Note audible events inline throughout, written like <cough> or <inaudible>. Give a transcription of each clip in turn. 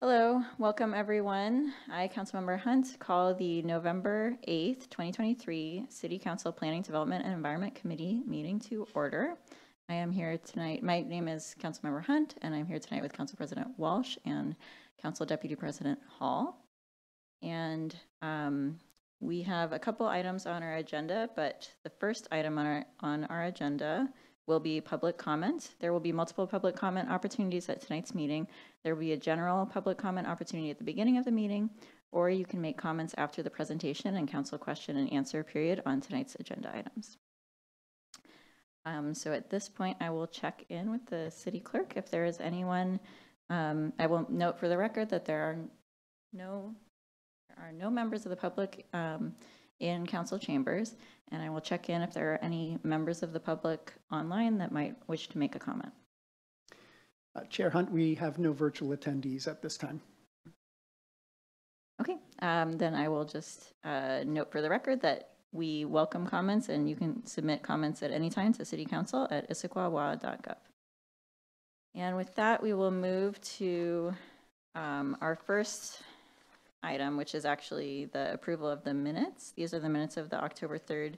Hello, welcome everyone. I, Councilmember Hunt, call the November 8th, 2023 City Council Planning, Development, and Environment Committee meeting to order. I am here tonight, my name is Councilmember Hunt, and I'm here tonight with Council President Walsh and Council Deputy President Hall. And um, we have a couple items on our agenda, but the first item on our, on our agenda will be public comment. There will be multiple public comment opportunities at tonight's meeting. There will be a general public comment opportunity at the beginning of the meeting, or you can make comments after the presentation and council question and answer period on tonight's agenda items. Um, so at this point, I will check in with the city clerk if there is anyone. Um, I will note for the record that there are no there are no members of the public um, in council chambers, and I will check in if there are any members of the public online that might wish to make a comment. Uh, Chair Hunt, we have no virtual attendees at this time. Okay, um, then I will just uh, note for the record that we welcome comments, and you can submit comments at any time to citycouncil@issaquah.gov. And with that, we will move to um, our first item, which is actually the approval of the minutes. These are the minutes of the October 3rd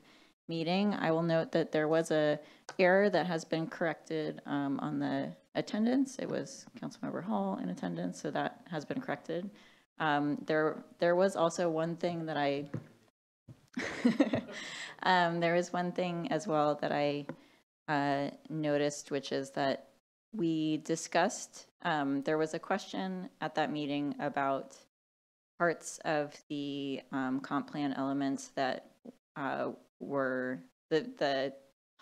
meeting. I will note that there was a error that has been corrected um, on the attendance. It was Councilmember Hall in attendance, so that has been corrected. Um, There, there was also one thing that I, <laughs> um, there is one thing as well that I uh, noticed, which is that we discussed, um, there was a question at that meeting about parts of the um, comp plan elements that uh, were, the, the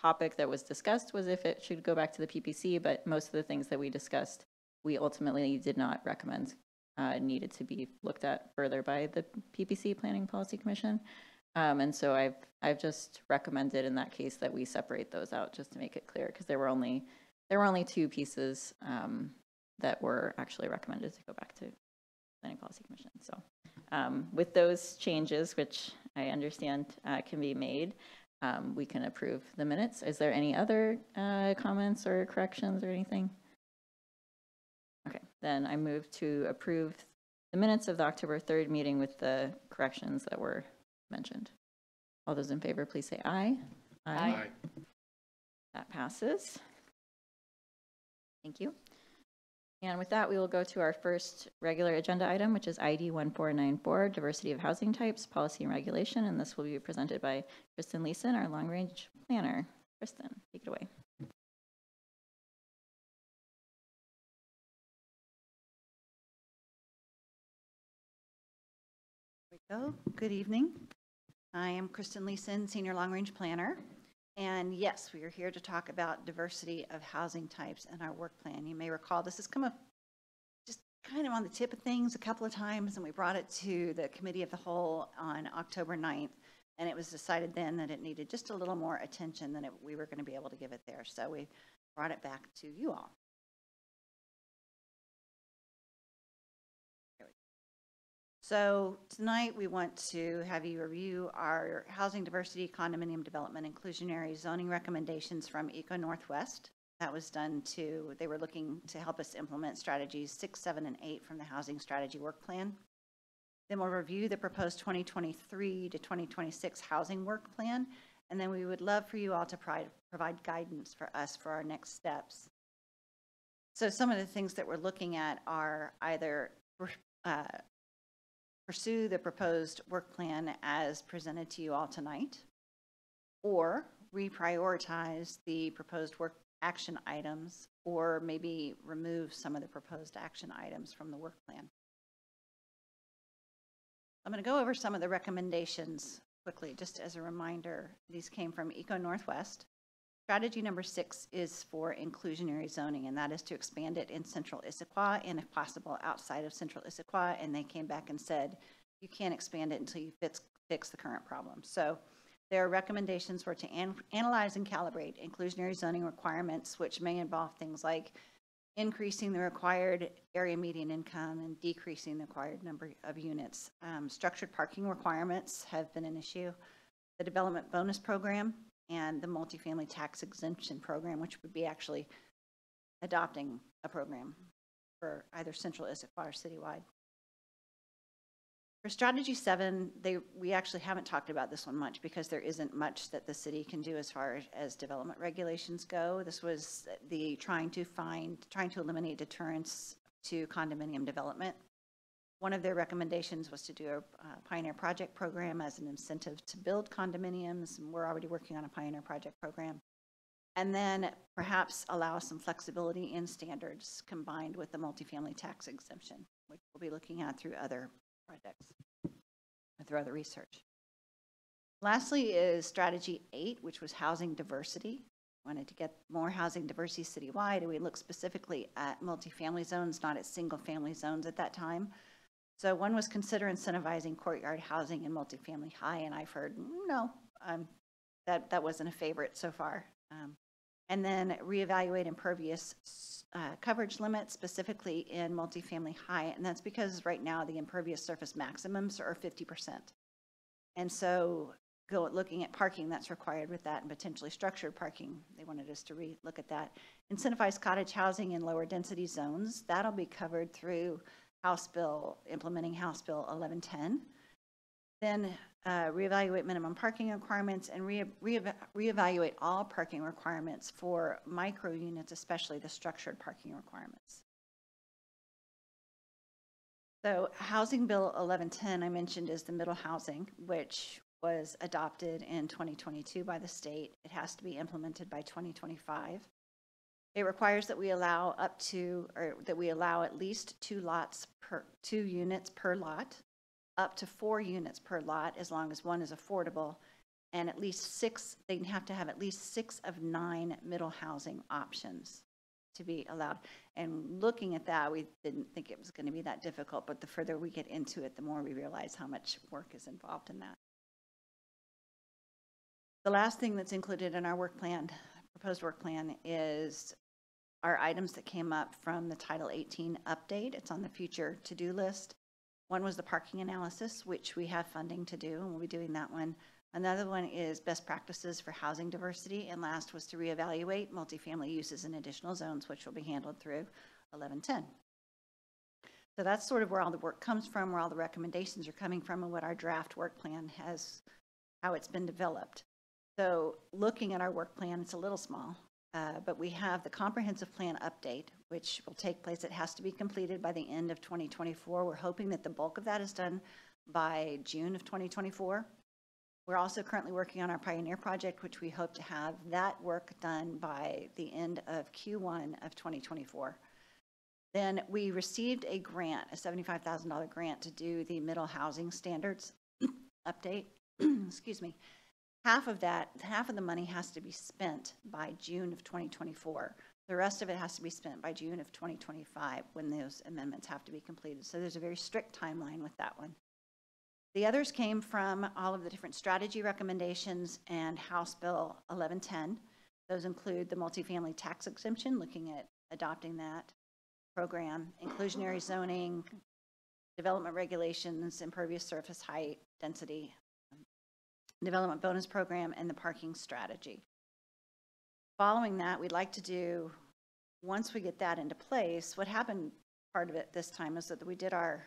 topic that was discussed was if it should go back to the PPC, but most of the things that we discussed, we ultimately did not recommend uh, needed to be looked at further by the PPC Planning Policy Commission. Um, And so I've, I've just recommended in that case that we separate those out just to make it clear, because there were only, there were only two pieces um, that were actually recommended to go back to Planning Policy Commission. So um, with those changes, which I understand uh, can be made, um, we can approve the minutes. Is there any other uh, comments or corrections or anything? Okay, then I move to approve the minutes of the October 3rd meeting with the corrections that were mentioned. All those in favor, please say aye. aye. That passes. Thank you. And with that, we will go to our first regular agenda item, which is ID 1494, Diversity of Housing Types, Policy and Regulation, and this will be presented by Kristen Leeson, our long-range planner. Kristen, take it away. we go. Good evening. I am Kristen Leeson, Senior Long Range Planner. And yes, we are here to talk about diversity of housing types and our work plan. You may recall this has come up just kind of on the tip of things a couple of times, and we brought it to the Committee of the Whole on October 9th. And it was decided then that it needed just a little more attention than it, we were going to be able to give it there. So we brought it back to you all. So tonight, we want to have you review our housing diversity condominium development inclusionary zoning recommendations from Eco Northwest. That was done to, they were looking to help us implement strategies six, seven, and eight from the Housing Strategy Work Plan. Then we'll review the proposed 2023 to 2026 housing work plan. And then we would love for you all to provide, guidance for us for our next steps. So some of the things that we're looking at are either uh, pursue the proposed work plan as presented to you all tonight, or reprioritize the proposed work action items, or maybe remove some of the proposed action items from the work plan. I'm going to go over some of the recommendations quickly, just as a reminder. These came from Eco Northwest. Strategy number six is for inclusionary zoning, and that is to expand it in central Issaquah and if possible outside of central Issaquah. And they came back and said, you can't expand it until you fix, fix the current problem. So their recommendations were to an, analyze and calibrate inclusionary zoning requirements, which may involve things like increasing the required area median income and decreasing the required number of units. Um, structured parking requirements have been an issue. The development bonus program and the multifamily tax exemption program, which would be actually adopting a program for either central Issaquah or citywide. For strategy seven, they, we actually haven't talked about this one much because there isn't much that the city can do as far as development regulations go. This was the trying to find, trying to eliminate deterrence to condominium development. One of their recommendations was to do a uh, Pioneer Project program as an incentive to build condominiums, and we're already working on a Pioneer Project program. And then perhaps allow some flexibility in standards combined with the multifamily tax exemption, which we'll be looking at through other projects, or through other research. Lastly is strategy eight, which was housing diversity. Wanted to get more housing diversity citywide, and we looked specifically at multifamily zones, not at single-family zones at that time. So one was consider incentivizing courtyard housing in multifamily high, and I've heard, "Mm, no, um, that, that wasn't a favorite so far. Um, And then reevaluate impervious uh, coverage limits specifically in multifamily high, and that's because right now the impervious surface maximums are 50%. And so go, looking at parking that's required with that and potentially structured parking, they wanted us to re-look at that. Incentivize cottage housing in lower density zones, that'll be covered through House Bill, implementing House Bill 1110. Then uh, reevaluate minimum parking requirements and re- reeva- reevaluate all parking requirements for micro units, especially the structured parking requirements. So Housing Bill 1110, I mentioned, is the middle housing, which was adopted in 2022 by the state. It has to be implemented by 2025. It requires that we allow up to, or that we allow at least two lots per, two units per lot, up to four units per lot, as long as one is affordable, and at least six, they have to have at least six of nine middle housing options to be allowed. And looking at that, we didn't think it was going to be that difficult, but the further we get into it, the more we realize how much work is involved in that. The last thing that's included in our work plan, proposed work plan, is our items that came up from the Title 18 update. It's on the future to-do list. One was the parking analysis, which we have funding to do, and we'll be doing that one. Another one is best practices for housing diversity, and last was to reevaluate multifamily uses in additional zones, which will be handled through 1110. So that's sort of where all the work comes from, where all the recommendations are coming from, and what our draft work plan has, how it's been developed. So looking at our work plan, it's a little small, uh, but we have the comprehensive plan update, which will take place, it has to be completed by the end of 2024. We're hoping that the bulk of that is done by June of 2024. We're also currently working on our Pioneer project, which we hope to have that work done by the end of Q1 of 2024. Then we received a grant, a $75,000 grant to do the middle housing standards <clears throat> update, <clears throat> excuse me. Half of that, half of the money has to be spent by June of 2024. The rest of it has to be spent by June of 2025 when those amendments have to be completed. So there's a very strict timeline with that one. The others came from all of the different strategy recommendations and House Bill 1110. Those include the multifamily tax exemption, looking at adopting that program, inclusionary zoning, development regulations, impervious surface height, density, development bonus program, and the parking strategy. Following that, we'd like to do, once we get that into place, what happened, part of it this time is that we did our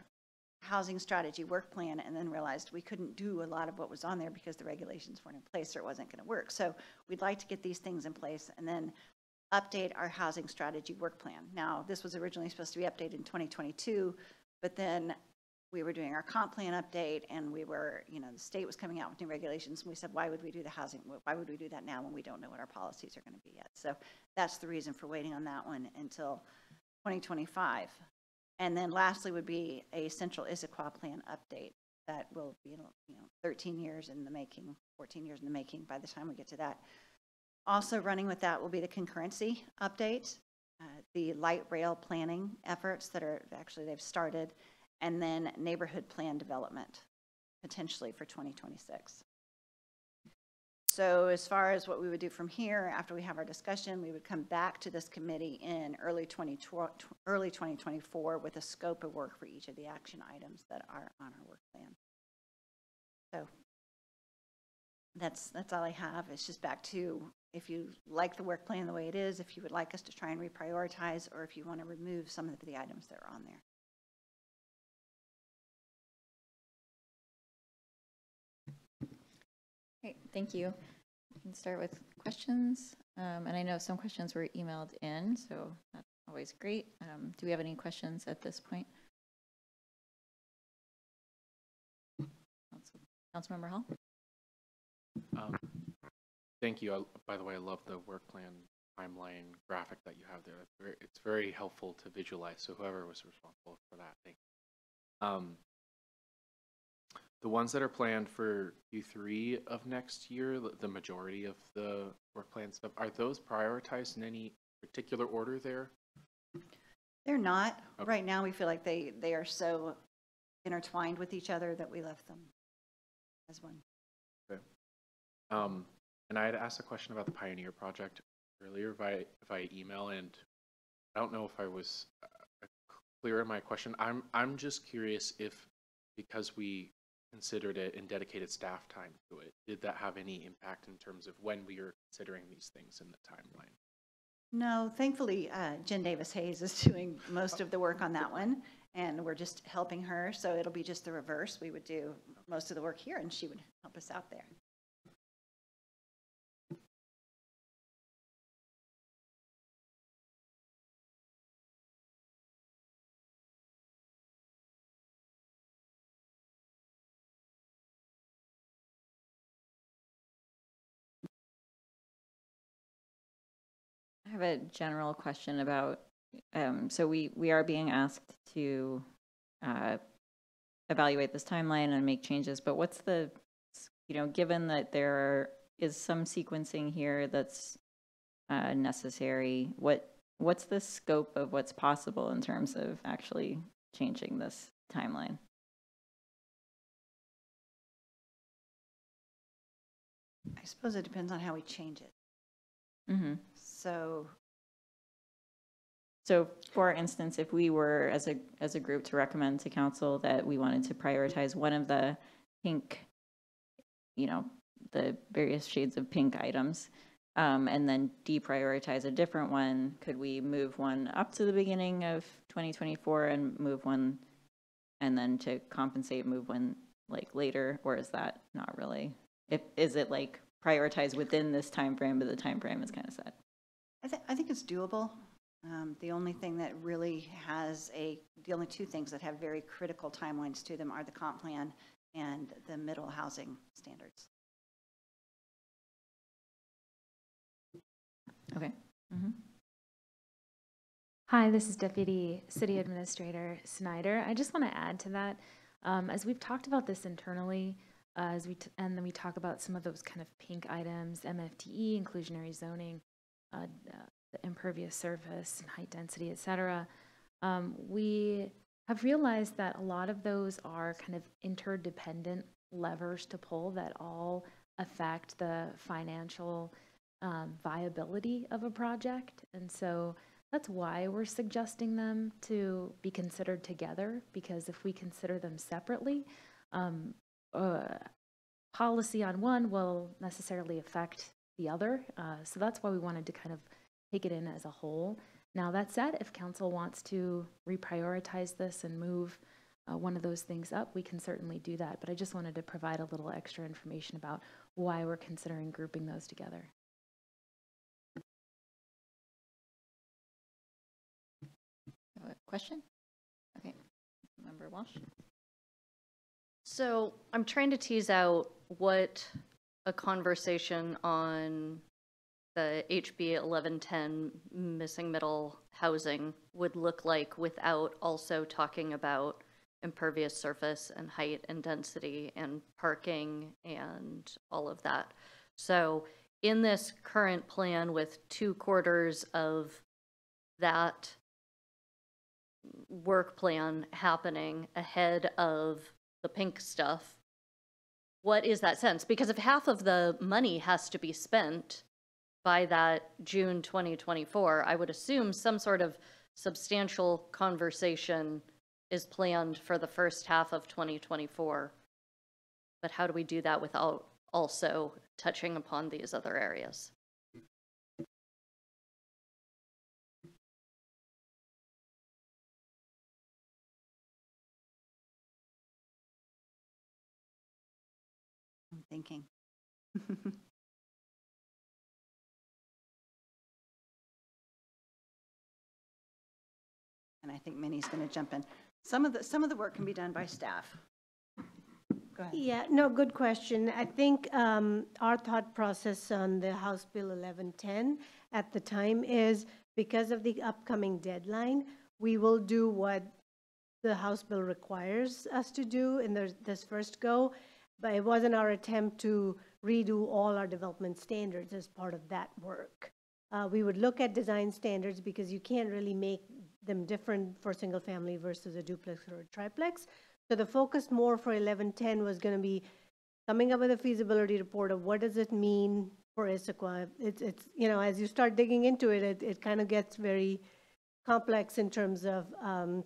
housing strategy work plan and then realized we couldn't do a lot of what was on there because the regulations weren't in place or it wasn't going to work. So we'd like to get these things in place and then update our housing strategy work plan. Now, this was originally supposed to be updated in 2022, but then we were doing our comp plan update and we were, you know, the state was coming out with new regulations. And we said, why would we do the housing? Why would we do that now when we don't know what our policies are going to be yet? So that's the reason for waiting on that one until 2025. And then lastly would be a central Issaquah plan update that will be, you know, 13 years in the making, 14 years in the making by the time we get to that. Also running with that will be the concurrency update, uh, the light rail planning efforts that are, actually they've started, and then neighborhood plan development, potentially for 2026. So as far as what we would do from here, after we have our discussion, we would come back to this committee in early 20, early 2024 with a scope of work for each of the action items that are on our work plan. So that's, that's all I have. It's just back to if you like the work plan the way it is, if you would like us to try and reprioritize, or if you want to remove some of the items that are on there. Thank you. We can start with questions, um, and I know some questions were emailed in, so that's always great. Um, Do we have any questions at this point? Council- Councilmember Hall? Um, Thank you. I- By the way, I love the work plan timeline graphic that you have there. It's very, it's very helpful to visualize, so whoever was responsible for that, thank you. Um, The ones that are planned for Q3 of next year, the majority of the work plan stuff, are those prioritized in any particular order there? They're not. Okay. Right now, we feel like they, they are so intertwined with each other that we left them as one. Okay. Um, and I had asked a question about the Pioneer project earlier via, via email, and I don't know if I was uh, clear in my question. I'm, I'm just curious if, because we considered it and dedicated staff time to it, did that have any impact in terms of when we are considering these things in the timeline? No, thankfully, uh, Jen Davis Hayes is <laughs> doing most of the work on that one, and we're just helping her, so it'll be just the reverse. We would do most of the work here, and she would help us out there. Have a general question about, um, so we, we are being asked to uh, evaluate this timeline and make changes, but what's the, you know, given that there is some sequencing here that's uh, necessary, what, what's the scope of what's possible in terms of actually changing this timeline? I suppose it depends on how we change it. Mm-hmm. So, So for instance, if we were as a, as a group to recommend to council that we wanted to prioritize one of the pink, you know, the various shades of pink items, um, and then deprioritize a different one, could we move one up to the beginning of 2024 and move one, and then to compensate, move one like later, or is that not really? If, is it like prioritize within this time frame, but the time frame is kind of set? I think, I think it's doable. Um, The only thing that really has a, the only two things that have very critical timelines to them are the comp plan and the middle housing standards. Okay. Mm-hmm. Hi, this is Deputy City Administrator Snyder. I just want to add to that, um, as we've talked about this internally, uh, as we, t- and then we talk about some of those kind of pink items, MFTE, inclusionary zoning, uh, the impervious surface and height density, et cetera. Um, we have realized that a lot of those are kind of interdependent levers to pull that all affect the financial um, viability of a project. And so that's why we're suggesting them to be considered together, because if we consider them separately, um, uh, policy on one will necessarily affect the other. Uh, so that's why we wanted to kind of take it in as a whole. Now, that said, if council wants to reprioritize this and move uh, one of those things up, we can certainly do that. But I just wanted to provide a little extra information about why we're considering grouping those together. Question? Okay. Member Walsh? So I'm trying to tease out what a conversation on the HB 1110 missing middle housing would look like without also talking about impervious surface and height and density and parking and all of that. So in this current plan with two quarters of that work plan happening ahead of the pink stuff, what is that sense? Because if half of the money has to be spent by that June 2024, I would assume some sort of substantial conversation is planned for the first half of 2024. But how do we do that without also touching upon these other areas? Thinking. <laughs> And I think Minnie's going to jump in. Some of the, some of the work can be done by staff. Go ahead. Yeah, no, good question. I think um, our thought process on the House Bill 1110 at the time is because of the upcoming deadline, we will do what the House bill requires us to do in this- this first go, but it wasn't our attempt to redo all our development standards as part of that work. Uh, We would look at design standards because you can't really make them different for single-family versus a duplex or a triplex. So the focus more for 1110 was going to be coming up with a feasibility report of what does it mean for Issaquah? It's, it's, you know, as you start digging into it, it, it kind of gets very complex in terms of um,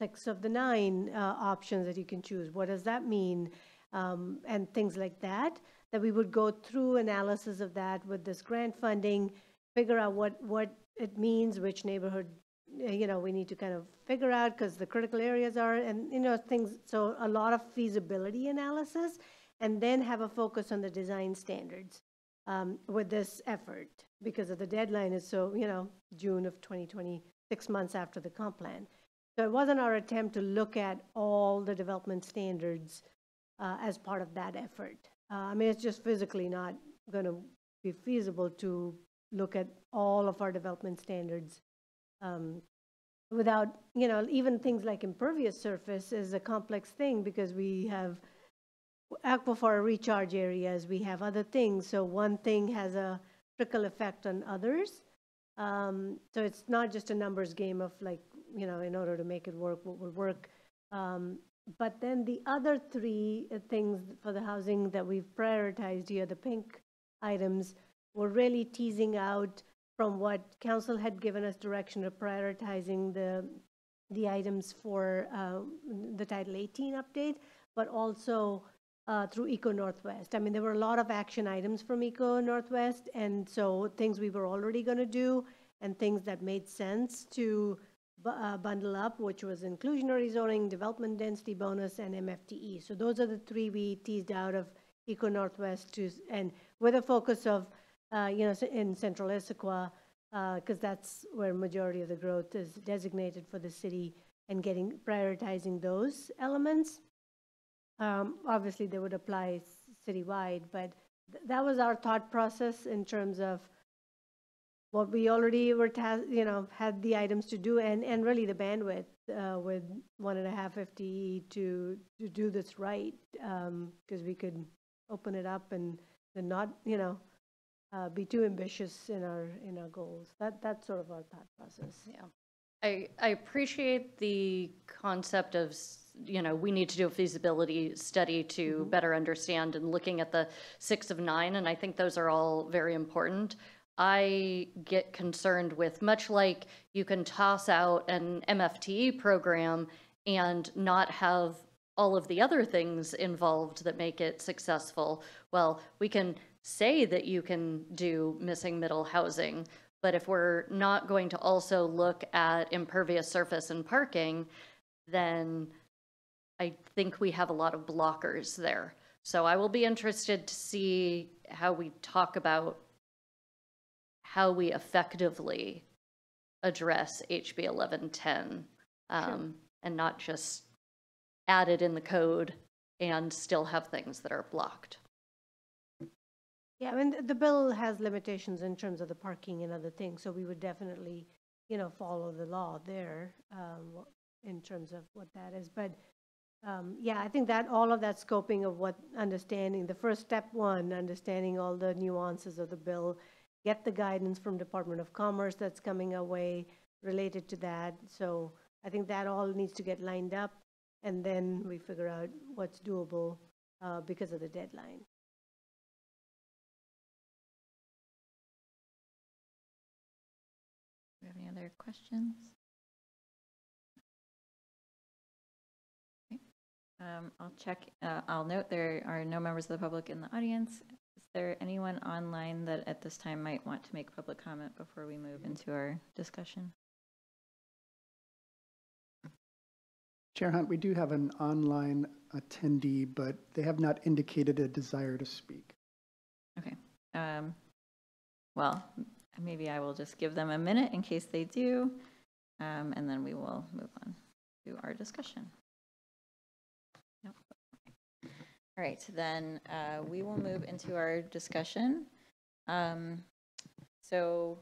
six of the nine uh, options that you can choose. What does that mean? Um, And things like that, that we would go through analysis of that with this grant funding, figure out what, what it means, which neighborhood, uh, you know, we need to kind of figure out because the critical areas are, and, you know, things, so a lot of feasibility analysis, and then have a focus on the design standards um, with this effort, because of the deadline is so, you know, June of 2020, six months after the comp plan. So it wasn't our attempt to look at all the development standards uh, as part of that effort. Uh, I mean, it's just physically not going to be feasible to look at all of our development standards um, without, you know, even things like impervious surface is a complex thing because we have aquifer recharge areas, we have other things. So one thing has a trickle effect on others. Um, So it's not just a numbers game of like, you know, in order to make it work, what will work. Um, But then the other three uh, things for the housing that we've prioritized here, the pink items, were really teasing out from what council had given us direction of prioritizing the, the items for uh, the Title 18 update, but also uh, through Eco Northwest. I mean, there were a lot of action items from Eco Northwest, and so things we were already going to do and things that made sense to uh, bundle up, which was inclusionary zoning, development density bonus, and MFTE. So those are the three we teased out of Eco Northwest to, and with a focus of, uh, you know, in central Issaquah, because that's where majority of the growth is designated for the city, and getting, prioritizing those elements. Um, Obviously, they would apply citywide, but th- that was our thought process in terms of what we already were, you know, had the items to do, and, and really the bandwidth uh, with one and a half FTE to, to do this right, because we could open it up and, and not, you know, uh, be too ambitious in our, in our goals. That, that's sort of our thought process. Yeah. I, I appreciate the concept of, you know, we need to do a feasibility study to better understand and looking at the six of nine, and I think those are all very important. I get concerned with, much like you can toss out an MFTE program and not have all of the other things involved that make it successful. Well, we can say that you can do missing middle housing, but if we're not going to also look at impervious surface and parking, then I think we have a lot of blockers there. So I will be interested to see how we talk about how we effectively address HB 1110 um, and not just add it in the code and still have things that are blocked. Yeah, I mean, the bill has limitations in terms of the parking and other things, so we would definitely, you know, follow the law there um, in terms of what that is. But, um, yeah, I think that, all of that scoping of what, understanding, the first step one, understanding all the nuances of the bill, get the guidance from Department of Commerce that's coming our way related to that. So I think that all needs to get lined up, and then we figure out what's doable uh, because of the deadline. Do we have any other questions? Um, I'll check, uh, I'll note there are no members of the public in the audience. Is there anyone online that at this time might want to make public comment before we move into our discussion? Chair Hunt, we do have an online attendee, but they have not indicated a desire to speak. Okay. Um, well, maybe I will just give them a minute in case they do, um, and then we will move on to our discussion. All right, then uh, we will move into our discussion. Um, so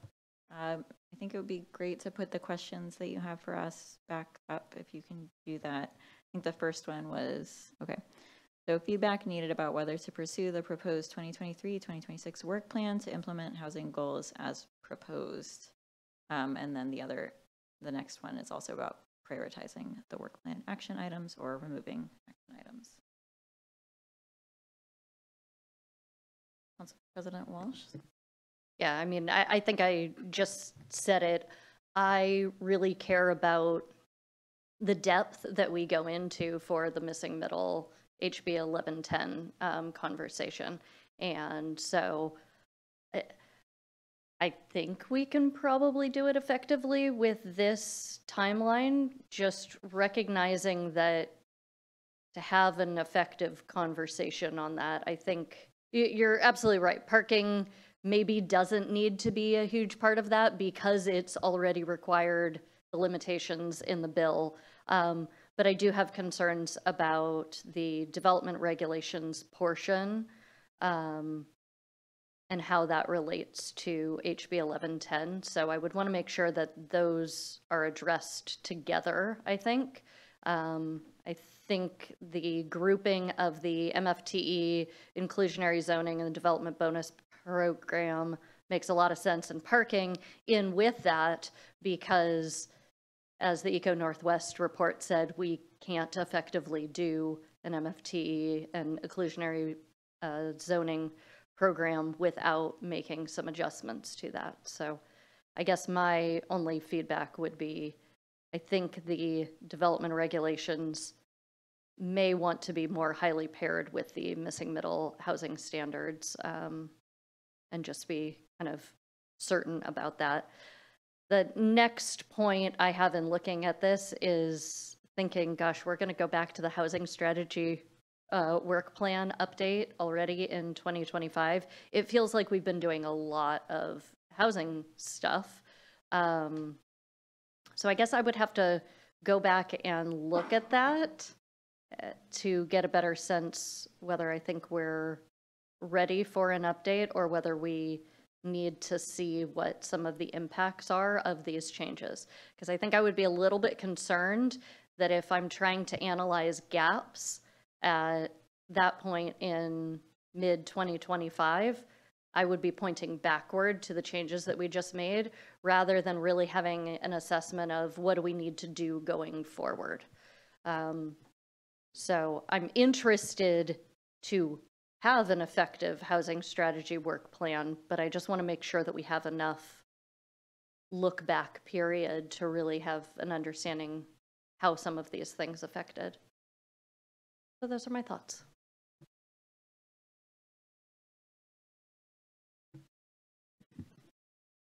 um, I think it would be great to put the questions that you have for us back up if you can do that. I think the first one was okay. So feedback needed about whether to pursue the proposed 2023-2026 work plan to implement housing goals as proposed. Um, and then the other, the next one is also about prioritizing the work plan action items or removing action items. Council President Walsh? Yeah, I mean, I, I think I just said it. I really care about the depth that we go into for the missing middle HB 1110 um, conversation. And so I, I think we can probably do it effectively with this timeline, just recognizing that to have an effective conversation on that, I think you're absolutely right. Parking maybe doesn't need to be a huge part of that because it's already required the limitations in the bill. Um, but I do have concerns about the development regulations portion um, and how that relates to HB 1110. So I would want to make sure that those are addressed together, I think. Um, I think the grouping of the MFTE, inclusionary zoning, and the development bonus program makes a lot of sense in parking in with that because as the Eco Northwest report said, we can't effectively do an MFTE and inclusionary uh, zoning program without making some adjustments to that. So I guess my only feedback would be, I think the development regulations may want to be more highly paired with the missing middle housing standards um, and just be kind of certain about that. The next point I have in looking at this is thinking, gosh, we're going to go back to the housing strategy uh, work plan update already in 2025. It feels like we've been doing a lot of housing stuff. Um, so I guess I would have to go back and look at that to get a better sense whether I think we're ready for an update or whether we need to see what some of the impacts are of these changes. Because I think I would be a little bit concerned that if I'm trying to analyze gaps at that point in mid 2025, I would be pointing backward to the changes that we just made rather than really having an assessment of what do we need to do going forward. Um, so I'm interested to have an effective housing strategy work plan, but I just want to make sure that we have enough look back period to really have an understanding how some of these things affected. So those are my thoughts.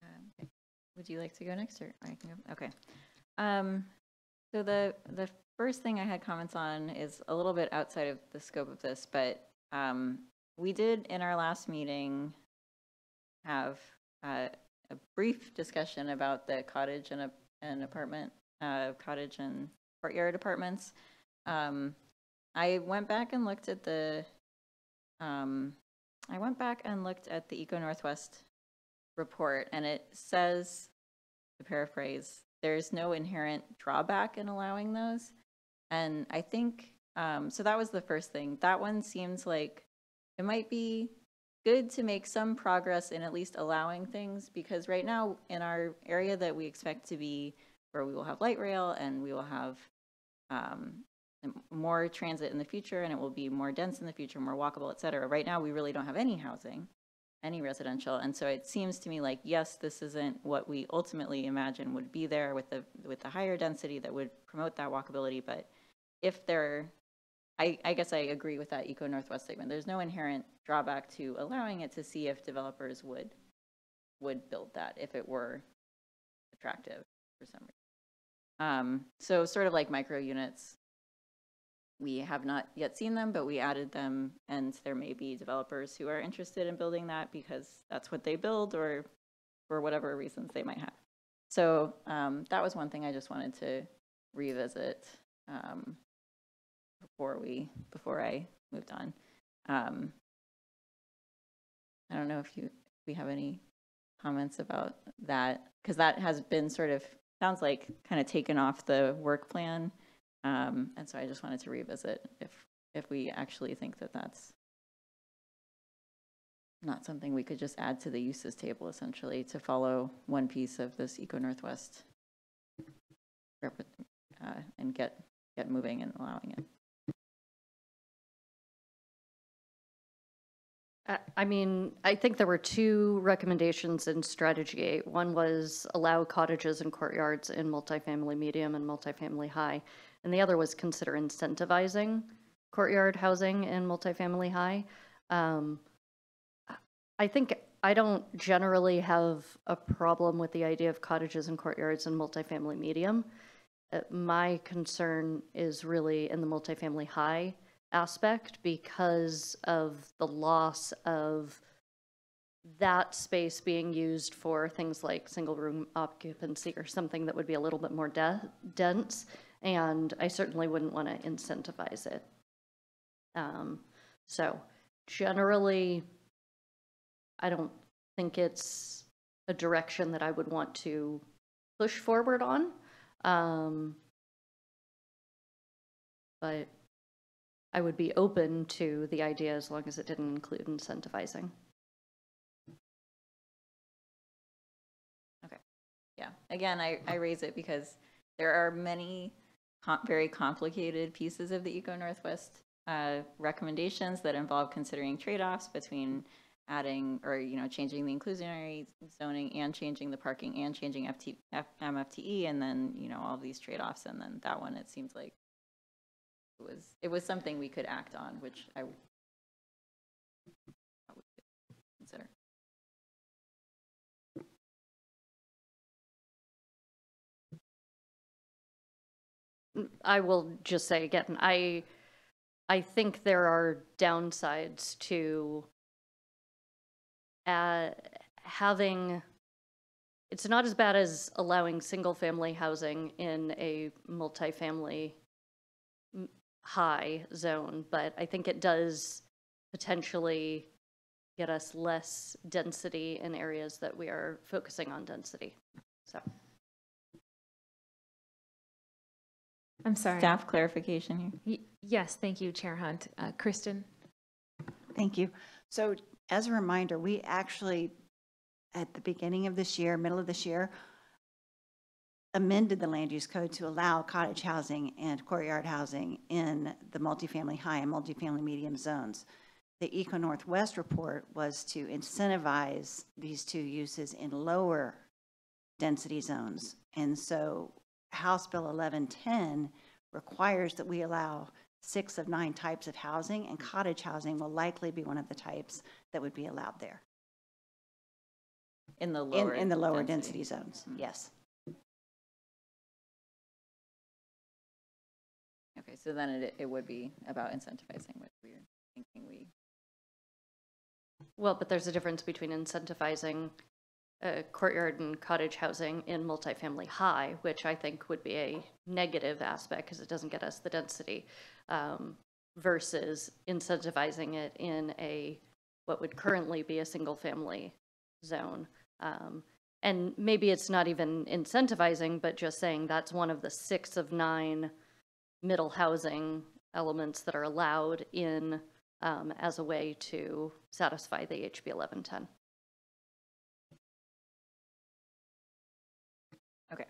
Um. Would you like to go next, or I can go? Okay. Um, so the the first thing I had comments on is a little bit outside of the scope of this, but um, we did in our last meeting have uh, a brief discussion about the cottage and a an apartment, uh, cottage and courtyard apartments. Um, I went back and looked at the, um, I went back and looked at the Eco Northwest report, and it says, to paraphrase, there's no inherent drawback in allowing those. And I think, um, so that was the first thing. That one seems like it might be good to make some progress in at least allowing things because right now in our area that we expect to be where we will have light rail and we will have um, more transit in the future and it will be more dense in the future, more walkable, et cetera. Right now, we really don't have any housing, any residential. And so it seems to me like, yes, this isn't what we ultimately imagine would be there with the, with the higher density that would promote that walkability. But if there, I, I guess I agree with that Eco Northwest statement. There's no inherent drawback to allowing it to see if developers would, would build that if it were attractive for some reason. Um, so sort of like micro units, we have not yet seen them, but we added them, and there may be developers who are interested in building that because that's what they build or for whatever reasons they might have. So um, that was one thing I just wanted to revisit um, before we, before I moved on. Um, I don't know if you, if we have any comments about that, because that has been sort of, sounds like kind of taken off the work plan. Um, and so I just wanted to revisit if, if we actually think that that's not something we could just add to the uses table essentially to follow one piece of this Eco Northwest uh, and get, get moving and allowing it. I- mean, I think there were two recommendations in strategy eight. One was allow cottages and courtyards in multifamily medium and multifamily high. And the other was consider incentivizing courtyard housing in multifamily high. Um, I think, I don't generally have a problem with the idea of cottages and courtyards in multifamily medium. Uh, My concern is really in the multifamily high aspect because of the loss of that space being used for things like single room occupancy or something that would be a little bit more de- dense. And I certainly wouldn't want to incentivize it. Um, so generally, I don't think it's a direction that I would want to push forward on. Um, but I would be open to the idea as long as it didn't include incentivizing. Okay. Yeah, again, I, I raise it because there are many com- very complicated pieces of the Eco Northwest uh, recommendations that involve considering trade-offs between adding or, you know, changing the inclusionary zoning and changing the parking and changing FT, F, MFTE and then, you know, all these trade-offs. And then that one, it seems like it was, it was something we could act on, which I would consider. I will just say again, I, I think there are downsides to uh, having, it's not as bad as allowing single-family housing in a multifamily high zone, but I think it does potentially get us less density in areas that we are focusing on density, so. I'm sorry. Staff clarification here. Yes, thank you, Chair Hunt. Uh, Kristen? Thank you. So as a reminder, we actually, at the beginning of this year, middle of this year, amended the land use code to allow cottage housing and courtyard housing in the multifamily high and multifamily medium zones. The Eco Northwest report was to incentivize these two uses in lower density zones. And so House Bill 1110 requires that we allow six of nine types of housing, and cottage housing will likely be one of the types that would be allowed there, In the lower. in the lower density zones, yes. So then it, it would be about incentivizing what we're thinking we, Well, but there's a difference between incentivizing uh, courtyard and cottage housing in multifamily high, which I think would be a negative aspect because it doesn't get us the density, um, versus incentivizing it in a, what would currently be a single-family zone. Um, And maybe it's not even incentivizing, but just saying that's one of the six of nine middle housing elements that are allowed in um, as a way to satisfy the HB 1110. Okay,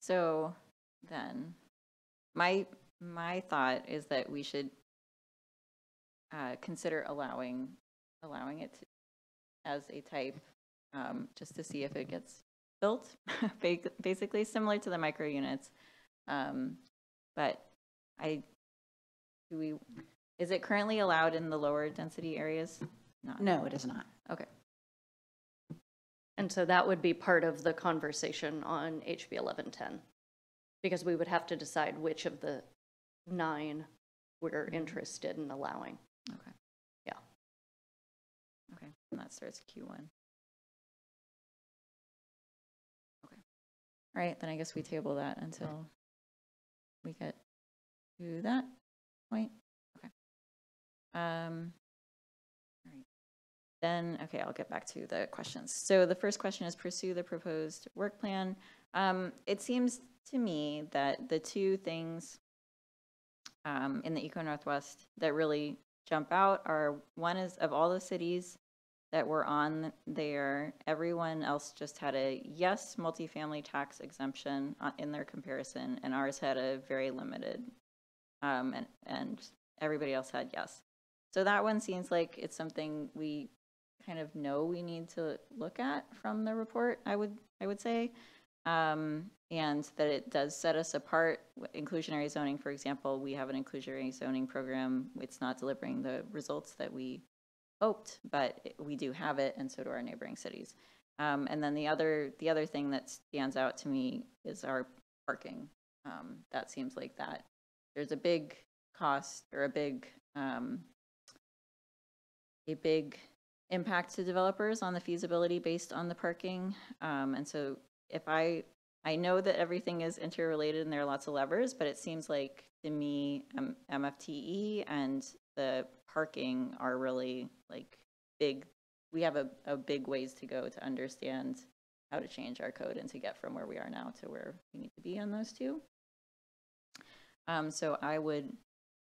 so then, my, my thought is that we should uh, consider allowing, allowing it to- as a type, um, just to see if it gets built, <laughs> basically similar to the micro units. Um, But I, do we, is it currently allowed in the lower density areas? Not. No, it is not. Okay, And so that would be part of the conversation on HB 1110, because we would have to decide which of the nine we're mm-hmm. interested in allowing. Okay. Yeah. Okay, and that starts Q1. Okay. All right, then I guess we table that until we get to that point. Okay. Um, all right. Then, okay, I'll get back to the questions. So the first question is pursue the proposed work plan. Um, it seems to me that the two things um, in the Eco Northwest that really jump out are one is of all the cities that were on there, everyone else just had a yes multifamily tax exemption uh, in their comparison, and ours had a very limited, um, and and everybody else had yes. So that one seems like it's something we kind of know we need to look at from the report. I would I would say um, and that it does set us apart. Inclusionary zoning, for example, we have an inclusionary zoning program. It's not delivering the results that we hoped, but we do have it, and so do our neighboring cities. Um, and then the other, the other thing that stands out to me is our parking. Um, that seems like that, there's a big cost or a big, um, a big impact to developers on the feasibility based on the parking. Um, and so if I, I know that everything is interrelated and there are lots of levers, but it seems like to me, um, MFTE and the parking are really like big, we have a, a big ways to go to understand how to change our code and to get from where we are now to where we need to be on those two. Um, so I would,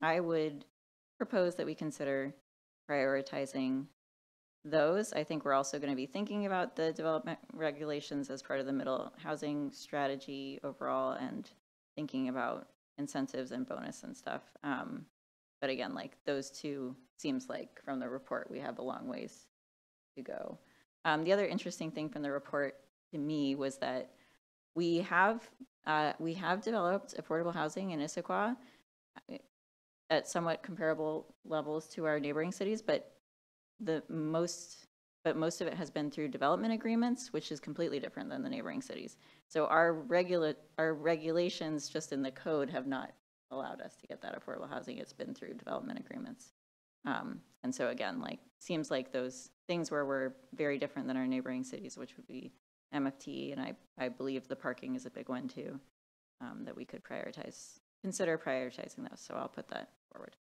I would propose that we consider prioritizing those. I think we're also going to be thinking about the development regulations as part of the middle housing strategy overall and thinking about incentives and bonus and stuff. Um, but again, like those two seems like from the report, we have a long ways to go. Um, the other interesting thing from the report to me was that we have, uh, we have developed affordable housing in Issaquah uh, at somewhat comparable levels to our neighboring cities, but the most, but most of it has been through development agreements, which is completely different than the neighboring cities. So our regula, our regulations just in the code have not allowed us to get that affordable housing. It's been through development agreements. Um, and so again, like, seems like those things where we're very different than our neighboring cities, which would be MFT, and I, I believe the parking is a big one too, um, that we could prioritize, consider prioritizing those. So I'll put that forward.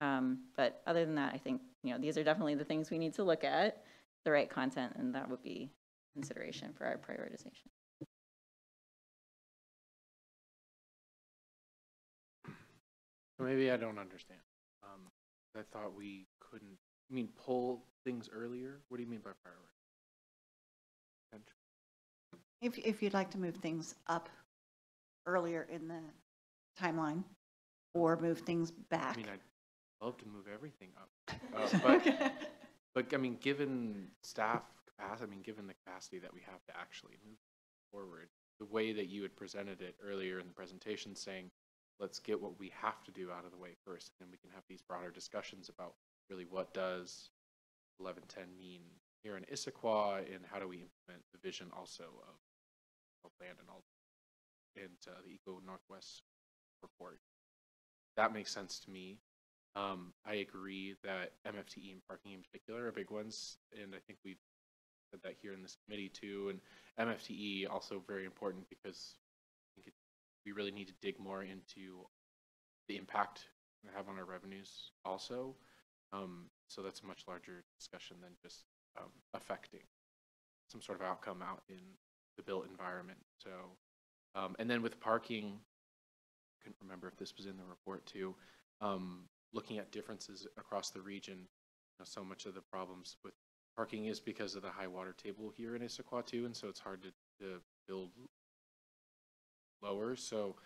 Um, but other than that, I think, you know, these are definitely the things we need to look at, the right content, and that would be consideration for our prioritization. Maybe I don't understand. Um, I thought we couldn't, I mean, pull things earlier? What do you mean by priority? If, if you'd like to move things up earlier in the timeline or move things back. I mean, I'd love to move everything up. <laughs> Uh, But, but I mean, given staff capacity, I mean, given the capacity that we have to actually move forward, the way that you had presented it earlier in the presentation saying, let's get what we have to do out of the way first, and then we can have these broader discussions about really what does 1110 mean here in Issaquah, and how do we implement the vision also of land and all, and the Eco Northwest report. That makes sense to me. Um, I agree that MFTE and parking in particular are big ones, and I think we've said that here in this committee too. And MFTE also very important because I think it, we really need to dig more into the impact we have on our revenues also. Um, so that's a much larger discussion than just um, affecting some sort of outcome out in the built environment. So, um, and then with parking, I couldn't remember if this was in the report too. Um, looking at differences across the region, you know, so much of the problems with parking is because of the high water table here in Issaquah too, and so it's hard to, to build lower. So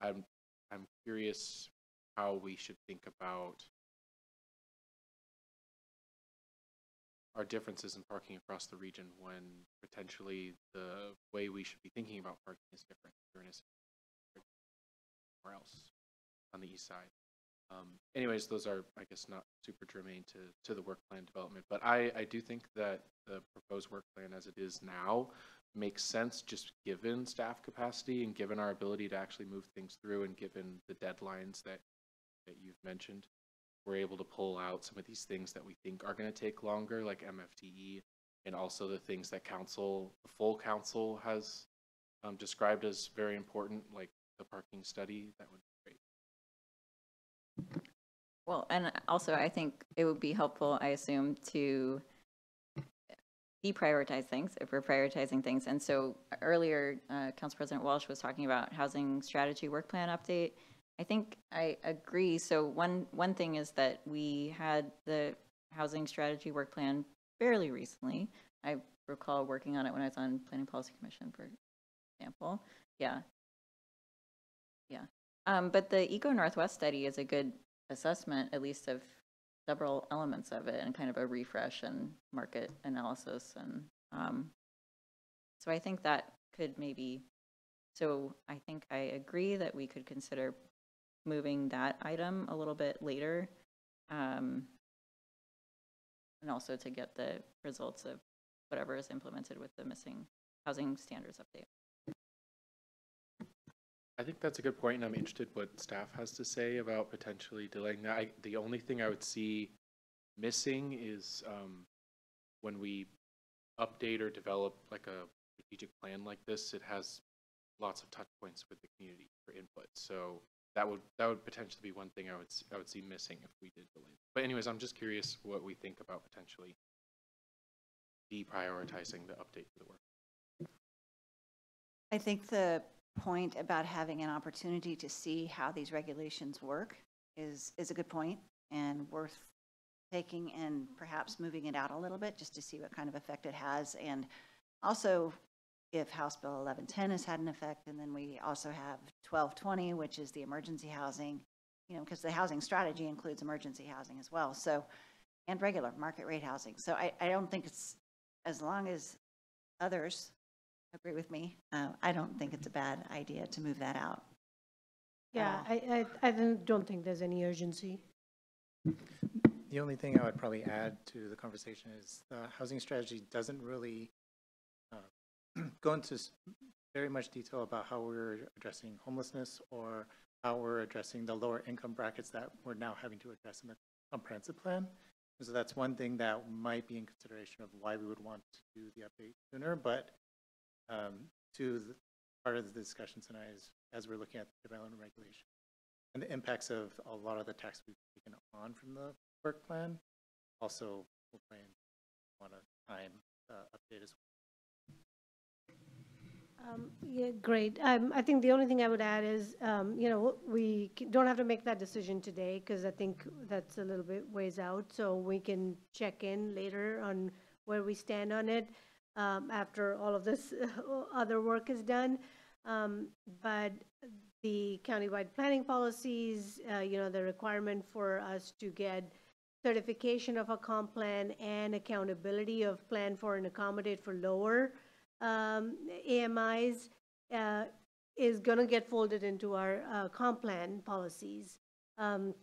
I'm I'm curious how we should think about our differences in parking across the region when potentially the way we should be thinking about parking is different here in Issaquah somewhere else on the east side. Um, anyways, those are, I guess, not super germane to, to the work plan development, but I, I do think that the proposed work plan as it is now makes sense just given staff capacity and given our ability to actually move things through and given the deadlines that that you've mentioned, we're able to pull out some of these things that we think are going to take longer, like MFTE, and also the things that council, the full council has um, described as very important, like the parking study. That would be great. Well, and also I think it would be helpful, I assume, to deprioritize things if we're prioritizing things. And so earlier, uh, Council President Walsh was talking about housing strategy work plan update. I think I agree. So one, one thing is that we had the housing strategy work plan fairly recently. I recall working on it when I was on Planning Policy Commission, for example. Yeah. Yeah. Um, but the Eco Northwest study is a good assessment, at least of several elements of it and kind of a refresh and market analysis. And um, so I think that could maybe, so I think I agree that we could consider moving that item a little bit later. Um, and also to get the results of whatever is implemented with the missing housing standards update. I think that's a good point, and I'm interested what staff has to say about potentially delaying that. I, the only thing I would see missing is um, when we update or develop like a strategic plan like this, it has lots of touch points with the community for input. So that would that would potentially be one thing I would I would see missing if we did delay. But anyways, I'm just curious what we think about potentially deprioritizing the update to the work. I think the point about having an opportunity to see how these regulations work is, is a good point and worth taking and perhaps moving it out a little bit just to see what kind of effect it has. And also, if House Bill 1110 has had an effect, and then we also have 1220, which is the emergency housing, you know, because the housing strategy includes emergency housing as well. So, and regular market rate housing. So I, I don't think it's, as long as others agree with me. Uh, I don't think it's a bad idea to move that out. Yeah, all. I, I, I don't- don't think there's any urgency. The only thing I would probably add to the conversation is the housing strategy doesn't really uh, <clears throat> go into very much detail about how we're addressing homelessness or how we're addressing the lower income brackets that we're now having to address in the comprehensive plan. So that's one thing that might be in consideration of why we would want to do the update sooner, but um, to the, part of the discussion tonight is as we're looking at the development regulation and the impacts of a lot of the tax we've taken on from the work plan, also will play in want to time uh, update as Um, Yeah, great. Um, I think the only thing I would add is, um, you know, we don't have to make that decision today, because I think that's a little bit ways out, so we can check in later on where we stand on it, um, after all of this <laughs> other work is done. Um, But the countywide planning policies, uh, you know, the requirement for us to get certification of a comp plan and accountability of plan for and accommodate for lower um, AMIs uh, is going to get folded into our uh, comp plan policies. Um,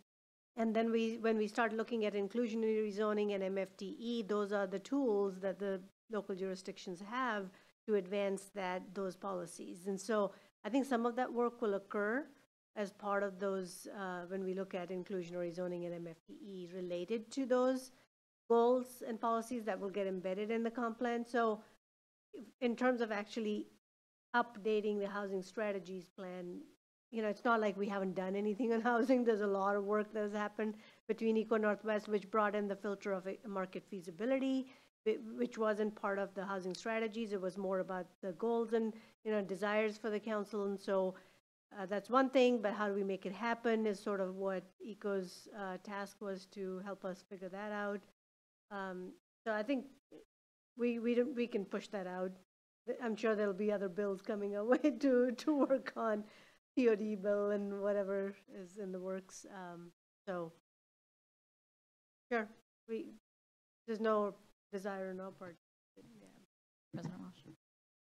And then we, when we start looking at inclusionary zoning and MFTE, those are the tools that the local jurisdictions have to advance that, those policies. And so I think some of that work will occur as part of those, uh, when we look at inclusionary zoning and MFTE related to those goals and policies that will get embedded in the comp plan. So in terms of actually updating the housing strategies plan, you know, it's not like we haven't done anything on <laughs> housing. There's a lot of work that has happened between Eco Northwest, which brought in the filter of market feasibility, which wasn't part of the housing strategies. It was more about the goals and, you know, desires for the council. And so uh, that's one thing, but how do we make it happen is sort of what Eco's uh, task was to help us figure that out. Um, So I think we, we, don't- we can push that out. I'm sure there'll be other bills coming our <laughs> way to, to work on, TOD bill and whatever is in the works. Um, So, sure, we, there's no desire on our part. Yeah. President Walsh?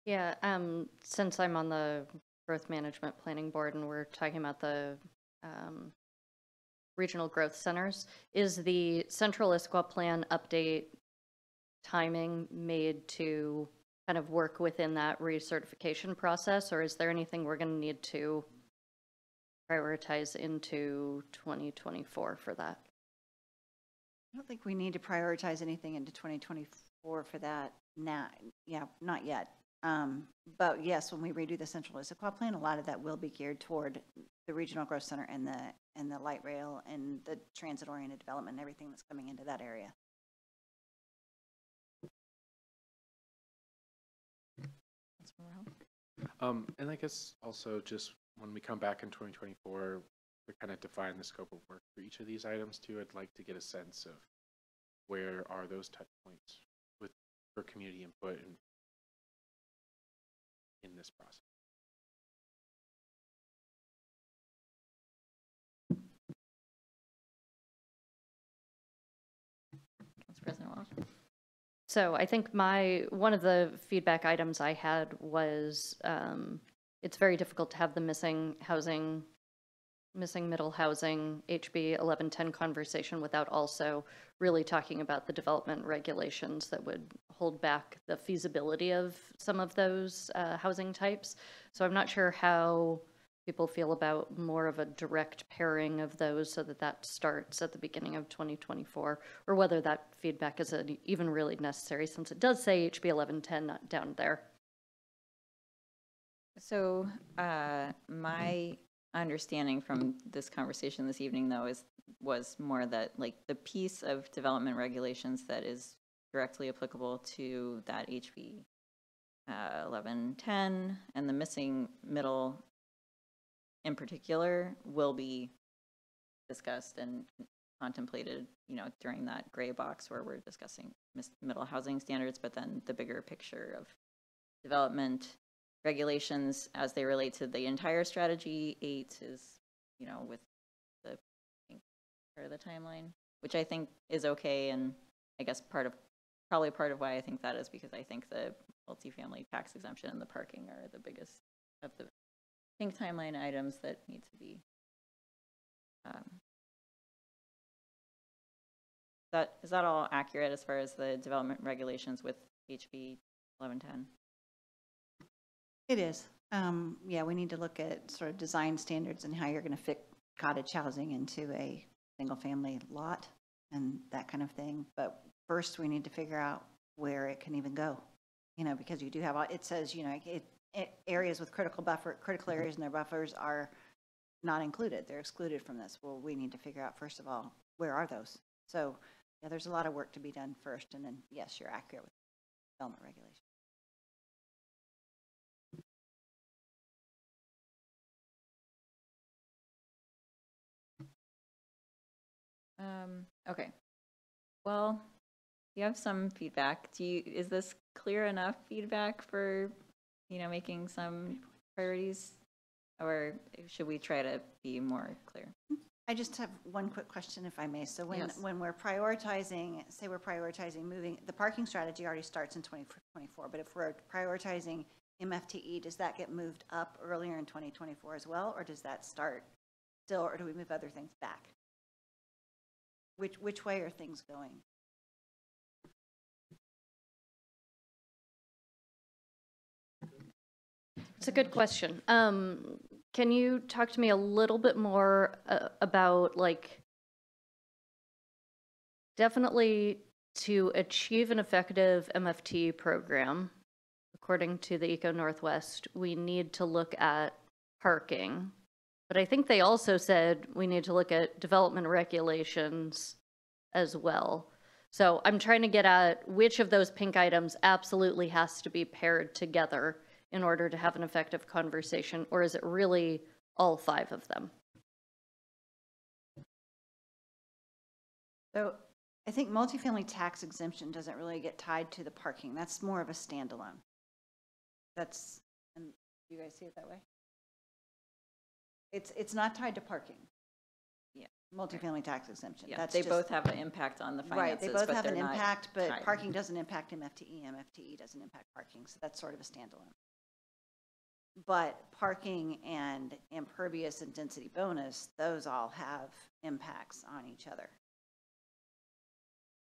Yeah, um, since I'm on the growth management planning board and we're talking about the, um, regional growth centers, is the Central Issaquah Plan update timing made to kind of work within that recertification process, or is there anything we're gonna need to prioritize into 2024 for that. I don't think we need to prioritize anything into 2024 for that now, yeah, not yet. Um, But yes, when we redo the central Issaquah plan, a lot of that will be geared toward the regional growth center and the, and the light rail and the transit-oriented development and everything that's coming into that area. Um, and I guess also just when we come back in 2024, we kind of define the scope of work for each of these items too. I'd like to get a sense of where are those touch points with, for community input and in this process. So I think my, one of the feedback items I had was, um, it's very difficult to have the missing housing, missing middle housing, HB 1110 conversation without also really talking about the development regulations that would hold back the feasibility of some of those uh, housing types. So I'm not sure how people feel about more of a direct pairing of those so that that starts at the beginning of 2024, or whether that feedback is even really necessary, since it does say HB 1110 down there. So, uh, my understanding from this conversation this evening, though, is, was more that, like, the piece of development regulations that is directly applicable to that HB uh, 1110 and the missing middle in particular will be discussed and contemplated, you know, during that gray box where we're discussing middle housing standards, but then the bigger picture of development regulations as they relate to the entire strategy. Eight is, you know, with the, part of the timeline, which I think is okay. And I guess part of, probably part of why I think that is because I think the multifamily tax exemption and the parking are the biggest of the pink timeline items that need to be. um, That, is that all accurate as far as the development regulations with HB 1110? It is. Um, Yeah, we need to look at sort of design standards and how you're going to fit cottage housing into a single-family lot and that kind of thing. But first, we need to figure out where it can even go, you know, because you do have, it says, you know, it- areas with critical buffer, critical areas and their buffers are not included. They're excluded from this. Well, we need to figure out, first of all, where are those? So, yeah, there's a lot of work to be done first, and then, yes, you're accurate with development regulation. Um, okay. Well, you have some feedback. Do you, is this clear enough feedback for, you know, making some priorities? Or should we try to be more clear? I just have one quick question, if I may. So when, Yes. when we're prioritizing, say we're prioritizing moving, the parking strategy already starts in 2024, but if we're prioritizing MFTE, does that get moved up earlier in 2024 as well? Or does that start still, or do we move other things back? Which, which way are things going? It's a good question. Um, can you talk to me a little bit more uh, about like definitely to achieve an effective MFT program, according to the Eco Northwest, we need to look at parking. But I think they also said we need to look at development regulations as well. So I'm trying to get at which of those pink items absolutely has to be paired together in order to have an effective conversation, or is it really all five of them? So I think multifamily tax exemption doesn't really get tied to the parking. That's more of a standalone. That's, and you guys see it that way? It's, it's not tied to parking. Yeah. Multifamily tax exemption. Yeah, That's they just- both have an impact on the Right, finances, they both but have an they're not impact, but tied. parking doesn't impact MFTE, MFTE doesn't impact parking, so that's sort of a standalone. But parking and impervious and density bonus, those all have impacts on each other.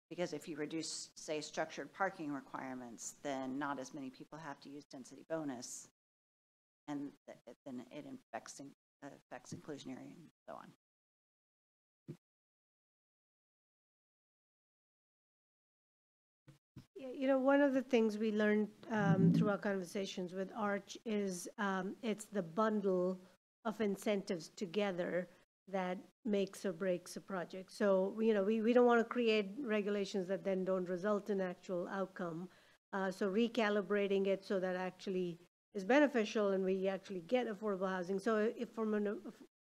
Because if you reduce, say, structured parking requirements, then not as many people have to use density bonus, and th- then it affects, affects inclusionary and so on. You know, one of the things we learned um, through our conversations with ARCH is um, it's the bundle of incentives together that makes or breaks a project. So, you know, we, we don't want to create regulations that then don't result in actual outcome. Uh, So recalibrating it so that actually is beneficial and we actually get affordable housing. So if from an,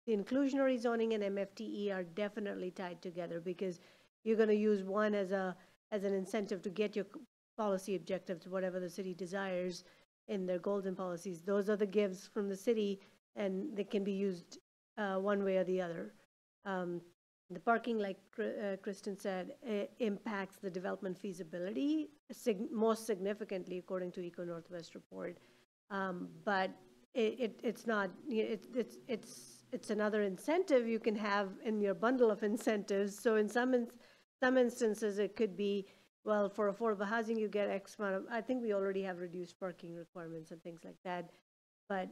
the inclusionary zoning and MFTE are definitely tied together because you're going to use one as a, as an incentive to get your policy objectives, whatever the city desires in their golden policies. Those are the gives from the city, and they can be used uh, one way or the other. Um, The parking, like uh, Kristen said, impacts the development feasibility sig- most significantly, according to Eco Northwest report. Um, But it, it, it's not, y- it's, it's, it's, another incentive you can have in your bundle of incentives. So in some, ins- some instances, it could be, well, for affordable housing, you get X amount of, I think we already have reduced parking requirements and things like that. But,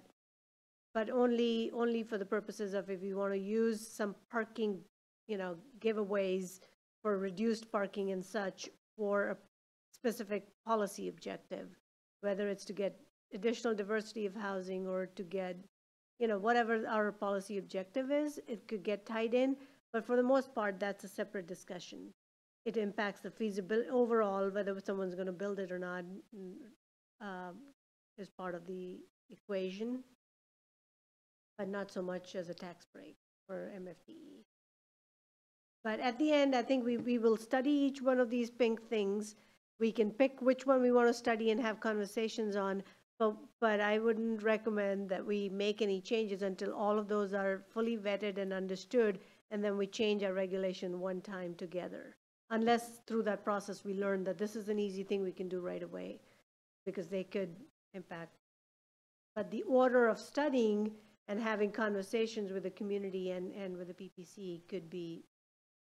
but only, only for the purposes of if you want to use some parking, you know, giveaways for reduced parking and such for a specific policy objective, whether it's to get additional diversity of housing or to get, you know, whatever our policy objective is, it could get tied in. But for the most part, that's a separate discussion. It impacts the feasibility overall, whether someone's going to build it or not, um, is part of the equation, but not so much as a tax break for MFTE. But at the end, I think we, we will study each one of these pink things. We can pick which one we want to study and have conversations on, but, but I wouldn't recommend that we make any changes until all of those are fully vetted and understood, and then we change our regulation one time together. Unless through that process, we learn that this is an easy thing we can do right away, because they could impact. But the order of studying and having conversations with the community and, and with the PPC could be,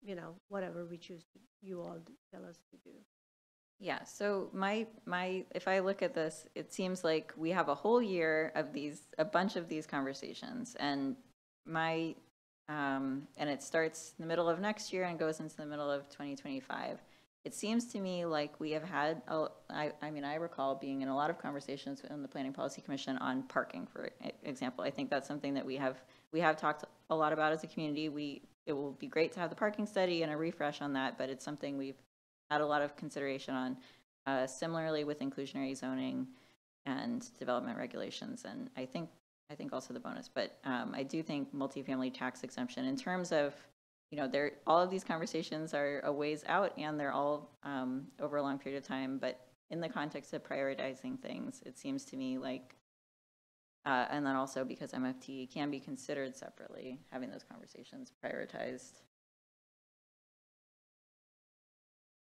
you know, whatever we choose, to you all tell us to do. Yeah, so my, my, if I look at this, it seems like we have a whole year of these, a bunch of these conversations. And my, um, and it starts in the middle of next year and goes into the middle of 2025. It seems to me like we have had, a- I, I mean, I recall being in a lot of conversations in the Planning Policy Commission on parking, for example. I think that's something that we have, we have talked a lot about as a community. We, it will be great to have the parking study and a refresh on that, but it's something we've had a lot of consideration on. Uh, Similarly with inclusionary zoning and development regulations, and I think, I think also the bonus, but um, I do think multifamily tax exemption in terms of, you know, there, all of these conversations are a ways out and they're all um, over a long period of time, but in the context of prioritizing things, it seems to me like, uh, and then also because MFT can be considered separately, having those conversations prioritized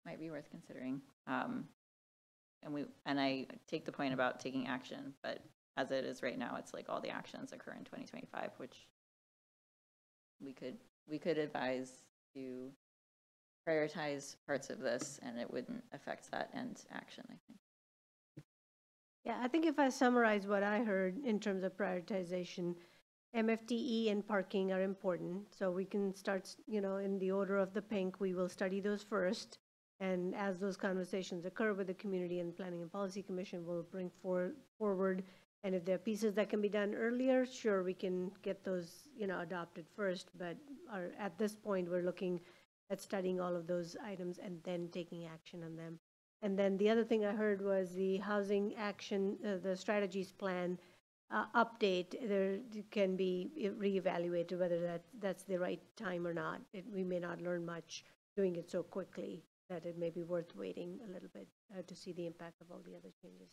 might be worth considering. Um, and we, and I take the point about taking action, but as it is right now, it's like all the actions occur in 2025, which we could, we could advise to prioritize parts of this and it wouldn't affect that end action, I think. Yeah, I think if I summarize what I heard in terms of prioritization, MFTE and parking are important. So we can start, you know, in the order of the pink, we will study those first. And as those conversations occur with the community and Planning and Policy Commission, we'll bring for, forward. And if there are pieces that can be done earlier, sure, we can get those, you know, adopted first. But our, at this point, we're looking at studying all of those items and then taking action on them. And then the other thing I heard was the housing action, uh, the strategies plan uh, update, there can be reevaluated whether that, that's the right time or not. It, we may not learn much doing it so quickly that it may be worth waiting a little bit uh, to see the impact of all the other changes.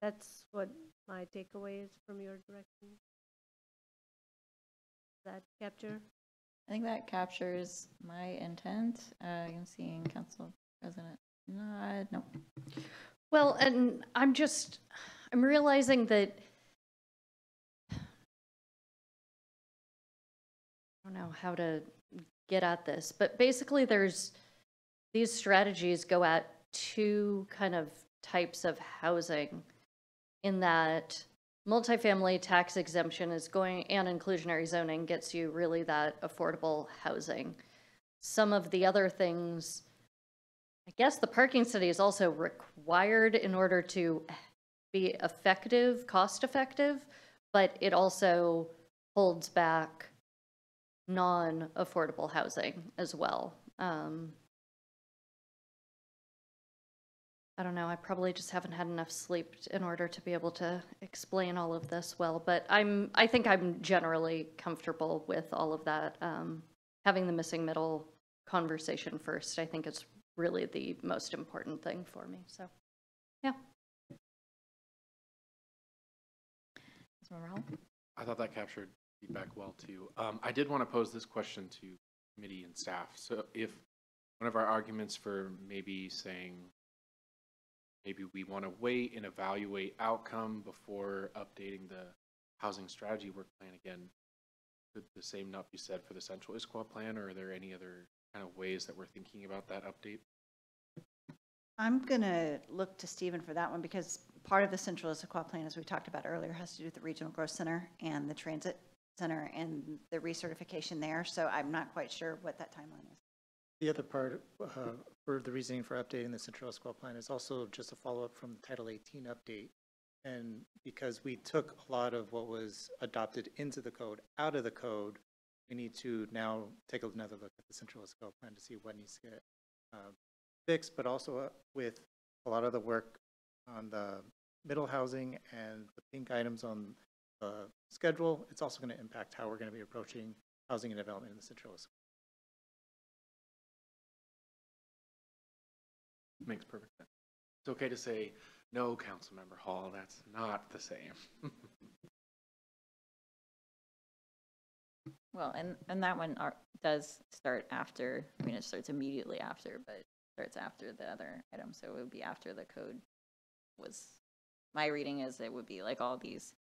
That's what my takeaway is from your direction. Does that capture? I think that captures my intent. Uh, I'm seeing Council President nod, no. Well, and I'm just, I'm realizing that I don't know how to get at this, but basically there's, these strategies go at two kind of types of housing in that multifamily tax exemption is going, and inclusionary zoning gets you really that affordable housing. Some of the other things, I guess the parking study is also required in order to be effective, cost-effective, but it also holds back non-affordable housing as well. Um, I don't know, I probably just haven't had enough sleep in order to be able to explain all of this well, but I'm, I think I'm generally comfortable with all of that. Um, having the missing middle conversation first, I think it's really the most important thing for me, so, yeah. I thought that captured feedback well too. Um, I did want to pose this question to committee and staff. So if one of our arguments for maybe saying, maybe we want to wait and evaluate outcome before updating the housing strategy work plan again, could the same not be said for the central Issaquah plan, or are there any other kind of ways that we're thinking about that update? I'm going to look to Stephen for that one because part of the Central Issaquah plan, as we talked about earlier, has to do with the Regional Growth Center and the Transit Center and the recertification there. So I'm not quite sure what that timeline is. The other part uh, for the reasoning for updating the Central Issaquah Plan is also just a follow-up from the Title 18 update. And because we took a lot of what was adopted into the code out of the code, we need to now take another look at the Central Issaquah Plan to see what needs to get uh, fixed, but also uh, with a lot of the work on the middle housing and the pink items on the schedule, it's also going to impact how we're going to be approaching housing and development in the Central Issaquah. Makes perfect sense. It's okay to say, no, Councilmember Hall, that's not the same. <laughs> Well, and, and that one are- does start after, I mean, it starts immediately after, but starts after the other item, so it would be after the code was, my reading is it would be like all these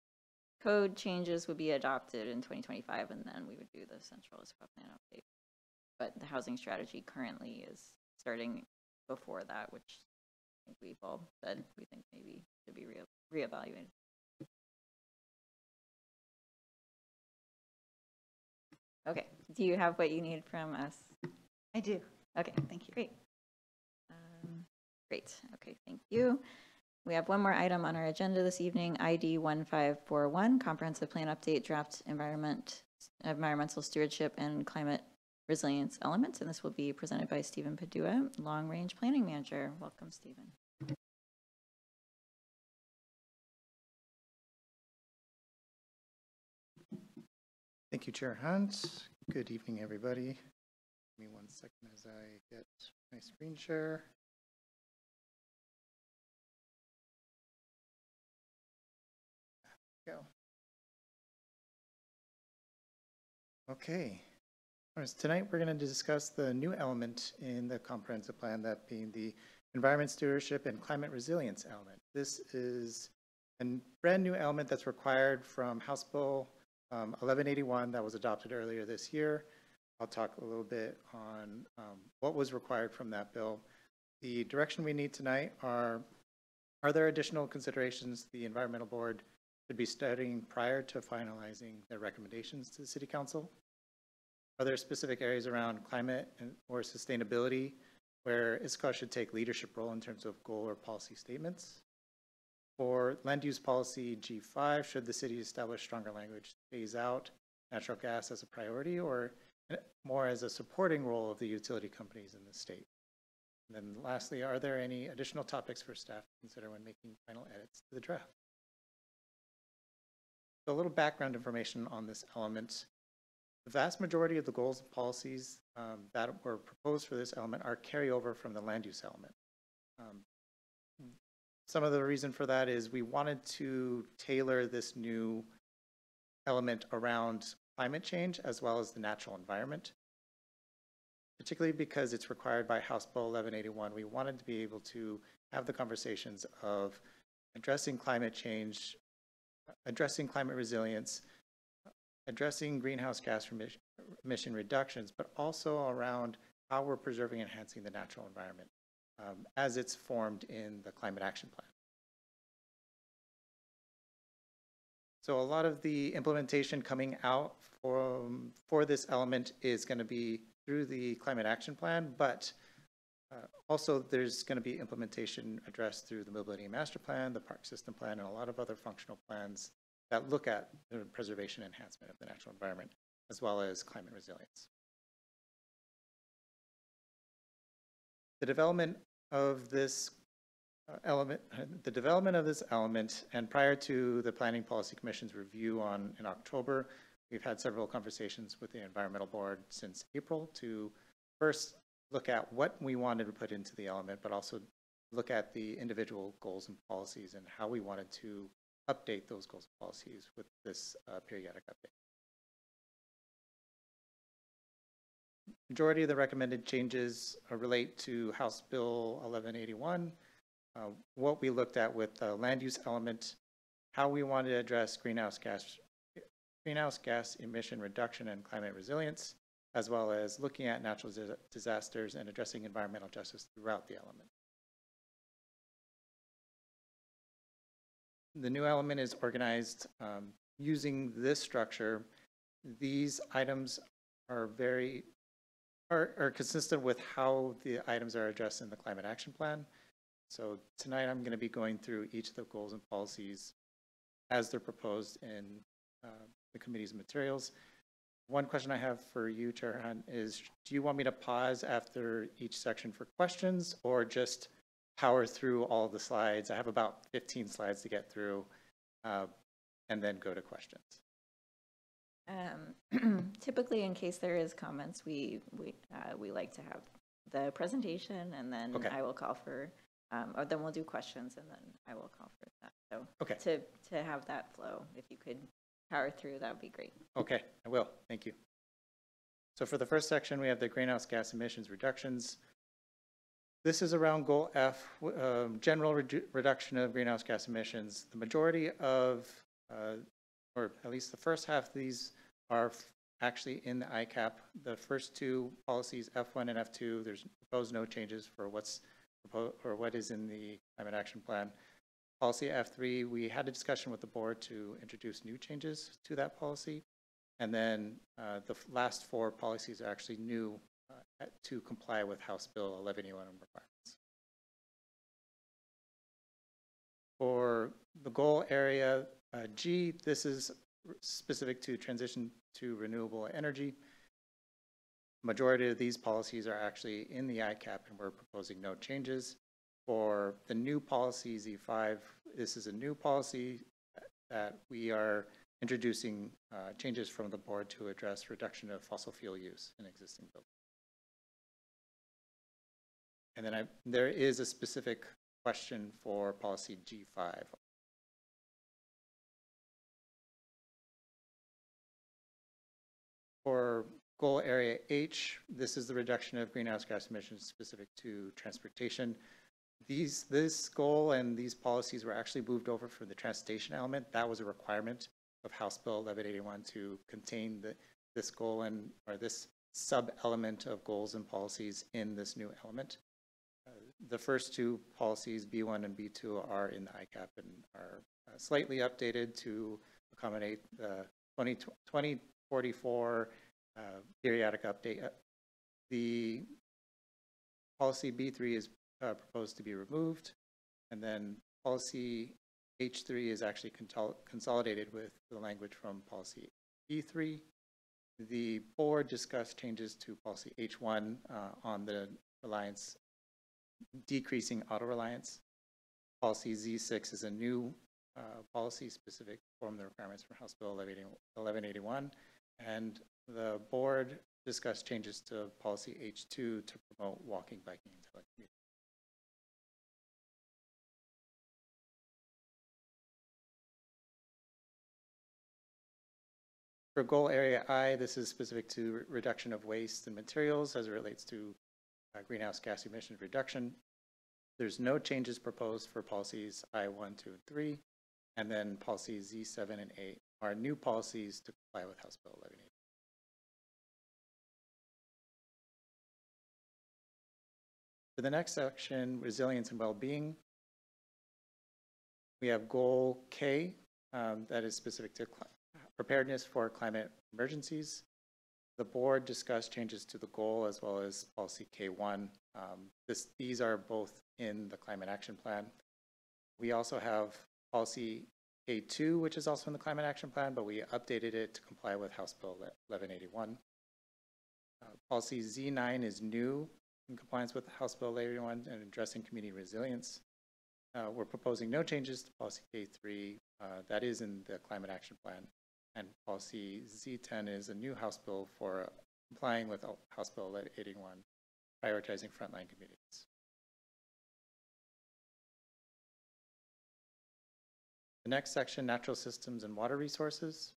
code changes would be adopted in 2025, and then we would do the central Issaquah plan update. But the housing strategy currently is starting before that, which I think we've all said we think maybe should be re- reevaluated. Okay, do you have what you need from us? I do. Okay, Thank you. great. Um, Great, okay, thank you. We have one more item on our agenda this evening, ID 1541, Comprehensive Plan Update Draft Environment, Environmental Stewardship and Climate Resilience Elements, and this will be presented by Stephen Padua, Long Range Planning Manager. Welcome, Stephen. Thank you, Chair Hunt. Good evening, everybody. Give me one second as I get my screen share. Go. Okay. Right, so Tonight, we're going to discuss the new element in the comprehensive plan, that being the environment stewardship and climate resilience element. This is a brand-new element that's required from House Bill um, 1181 that was adopted earlier this year. I'll talk a little bit on um, what was required from that bill. The direction we need tonight are, are there additional considerations the Environmental Board should be studying prior to finalizing their recommendations to the City Council? Are there specific areas around climate and or sustainability where Issaquah should take leadership role in terms of goal or policy statements? For land use policy G5, should the city establish stronger language to phase out natural gas as a priority or eh, more as a supporting role of the utility companies in the state? And then lastly, are there any additional topics for staff to consider when making final edits to the draft? A little background information on this element. The vast majority of the goals and policies um, that were proposed for this element are carryover from the land use element. Um, some of the reason for that is we wanted to tailor this new element around climate change as well as the natural environment. Particularly because it's required by House Bill 1181, we wanted to be able to have the conversations of addressing climate change, addressing climate resilience, addressing greenhouse gas emission- reductions, but also around how we're preserving and enhancing the natural environment um, as it's formed in the Climate Action Plan. So a lot of the implementation coming out for this element is going to be through the climate action plan, but uh, also there's going to be implementation addressed through the mobility master plan, the park system plan, and a lot of other functional plans that look at the preservation enhancement of the natural environment, as well as climate resilience. The development of this uh, element, the development of this element, and prior to the Planning Policy Commission's review on, in October, we've had several conversations with the Environmental Board since April to first look at what we wanted to put into the element, but also look at the individual goals and policies and how we wanted to update those goals and policies with this uh, periodic update. Majority of the recommended changes uh, relate to House Bill 1181, uh, what we looked at with the land use element, how we wanted to address greenhouse gas, greenhouse gas emission reduction and climate resilience, as well as looking at natural disasters and addressing environmental justice throughout the element. The new element is organized um, using this structure. These items are very, are, are consistent with how the items are addressed in the climate action plan. So tonight I'm going to be going through each of the goals and policies as they're proposed in uh, the committee's materials. One question I have for you, Chair Hunt, is do you want me to pause after each section for questions or just power through all the slides? I have about 15 slides to get through uh, and then go to questions. Um, <clears throat> Typically, in case there is comments, we, we, uh, we like to have the presentation and then Okay. I will call for, um, or then we'll do questions and then I will call for that. So Okay. to, to have that flow, if you could power through, that would be great. Okay, I will. Thank you. So for the first section, we have the greenhouse gas emissions reductions. This is around goal F, um, general redu- reduction of greenhouse gas emissions. The majority of, uh, or at least the first half of these are actually in the ICAP. The first two policies, F1 and F2, there's proposed no changes for what's, or what is in the climate action plan. Policy F3, we had a discussion with the board to introduce new changes to that policy. And then uh, the last four policies are actually new uh, to comply with House Bill 1181 requirements. For the goal area uh, G, this is specific to transition to renewable energy. Majority of these policies are actually in the ICAP and we're proposing no changes. For the new policy Z5, this is a new policy that we are introducing uh, changes from the board to address reduction of fossil fuel use in existing buildings. And then I, there is a specific question for policy G5. For goal area H, this is the reduction of greenhouse gas emissions specific to transportation. These, this goal and these policies were actually moved over from the transportation element. That was a requirement of House Bill 1181 to contain the, this goal and, or this sub-element of goals and policies in this new element. The first two policies, B1 and B2, are in the ICAP and are uh, slightly updated to accommodate the 20 2044 uh, periodic update. Uh, The policy B3 is uh, proposed to be removed, and then policy H3 is actually consolidated with the language from policy E3. The board discussed changes to policy H1 uh, on the reliance, decreasing auto reliance. Policy Z6 is a new uh, policy specific from the requirements from House Bill 1181. And the board discussed changes to policy H2 to promote walking, biking, and telecommuting. For goal area I, this is specific to reduction of waste and materials as it relates to uh, greenhouse gas emissions reduction. There's no changes proposed for policies I, 1, 2, and 3. And then policies Z7 and 8 are new policies to comply with House Bill 1180. For the next section, resilience and well-being, we have goal K, um, that is specific to preparedness for climate emergencies. The board discussed changes to the goal as well as policy K1. Um, This, these are both in the climate action plan. We also have policy K2, which is also in the climate action plan, but we updated it to comply with House Bill 1181. Uh, Policy Z9 is new in compliance with House Bill 1181 and addressing community resilience. Uh, We're proposing no changes to policy K3. uh, That is in the climate action plan. And policy Z10 is a new House bill for complying with House Bill 81, prioritizing frontline communities. The next section, natural systems and water resources.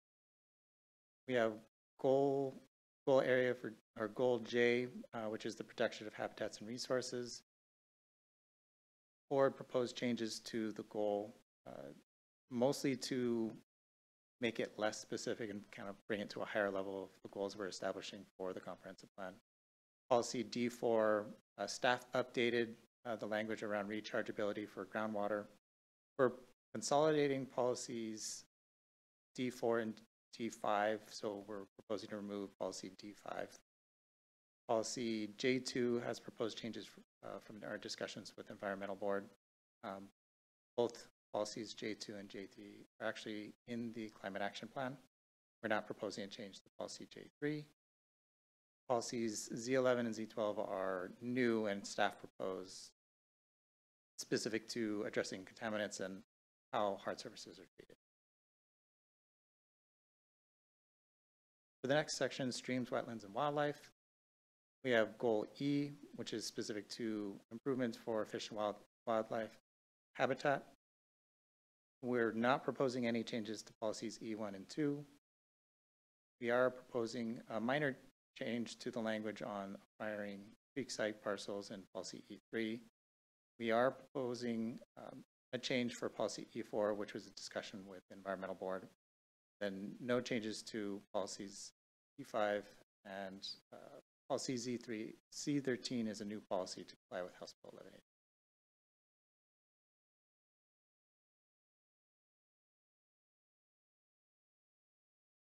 We have goal, goal area for, or goal J, uh, which is the protection of habitats and resources. Board proposed changes to the goal, uh, mostly to make it less specific and kind of bring it to a higher level of the goals we're establishing for the comprehensive plan. Policy D4, uh, staff updated uh, the language around rechargeability for groundwater. We're consolidating policies D4 and D5, so we're proposing to remove policy D5. Policy J2 has proposed changes uh, from our discussions with environmental board. Um, Both policies J2 and J3 are actually in the climate action plan. We're not proposing a change to policy J3. Policies Z11 and Z12 are new and staff propose specific to addressing contaminants and how hard surfaces are treated. For the next section, streams, wetlands, and wildlife, we have goal E, which is specific to improvements for fish and wild, wildlife habitat. We're not proposing any changes to policies E1 and 2. We are proposing a minor change to the language on acquiring creek site parcels in policy E3. We are proposing um, a change for policy E4, which was a discussion with environmental board. Then no changes to policies E5 and uh, policy Z3, C13 is a new policy to comply with House Bill 1180.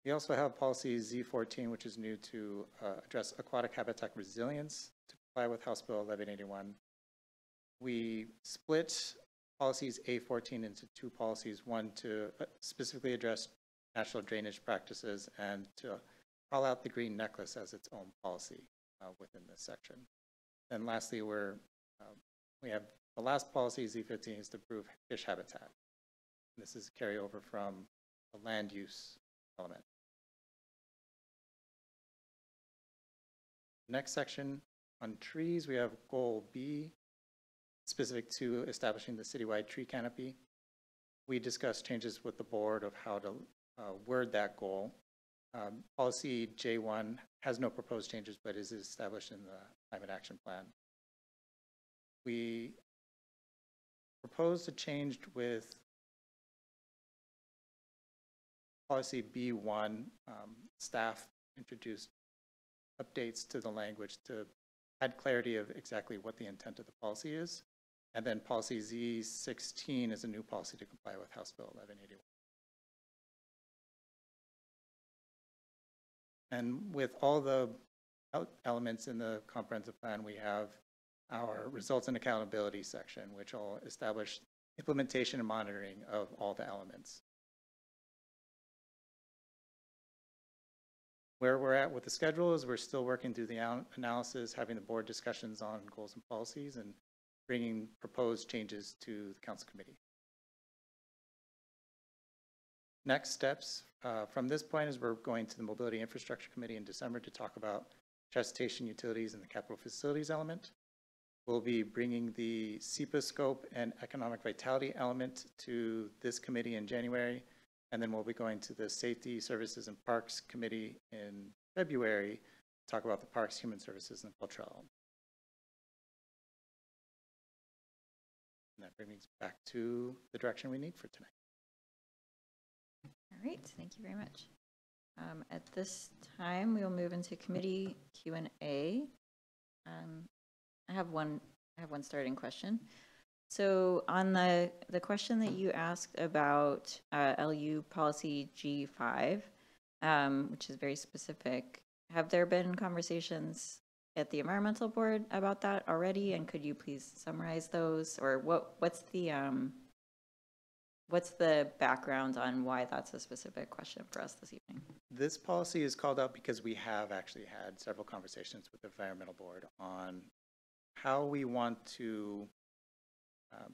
We also have policy Z14, which is new to uh, address aquatic habitat resilience to comply with House Bill 1181. We split policies A14 into two policies, one to uh, specifically address natural drainage practices and to call out the green necklace as its own policy uh, within this section. And lastly, we're, um, we have the last policy, Z15, is to improve fish habitat. This is carryover from the land use element. Next section, on trees, we have goal B, specific to establishing the citywide tree canopy. We discussed changes with the board of how to uh, word that goal. Um, Policy J1 has no proposed changes, but is established in the climate action plan. We proposed a change with policy B1. Um, staff introduced updates to the language to add clarity of exactly what the intent of the policy is. And then policy Z16 is a new policy to comply with House Bill 1181. And with all the elements in the comprehensive plan, we have our results and accountability section, which will establish implementation and monitoring of all the elements. Where we're at with the schedule is we're still working through the analysis, having the board discussions on goals and policies, and bringing proposed changes to the council committee. Next steps uh, from this point is we're going to the Mobility Infrastructure Committee in December to talk about transportation utilities and the capital facilities element. We'll be bringing the SEPA scope and economic vitality element to this committee in January. And then we'll be going to the Safety Services and Parks Committee in February to talk about the parks, human services, and cultural. And that brings us back to the direction we need for tonight. All right, thank you very much. Um, At this time, we will move into committee Q and A. Um, I have one, I have one starting question. So on the, the question that you asked about uh, LU policy G5, um, which is very specific, have there been conversations at the environmental board about that already? And could you please summarize those? Or what, what's the, um, what's the background on why that's a specific question for us this evening? This policy is called out because we have actually had several conversations with the environmental board on how we want to um,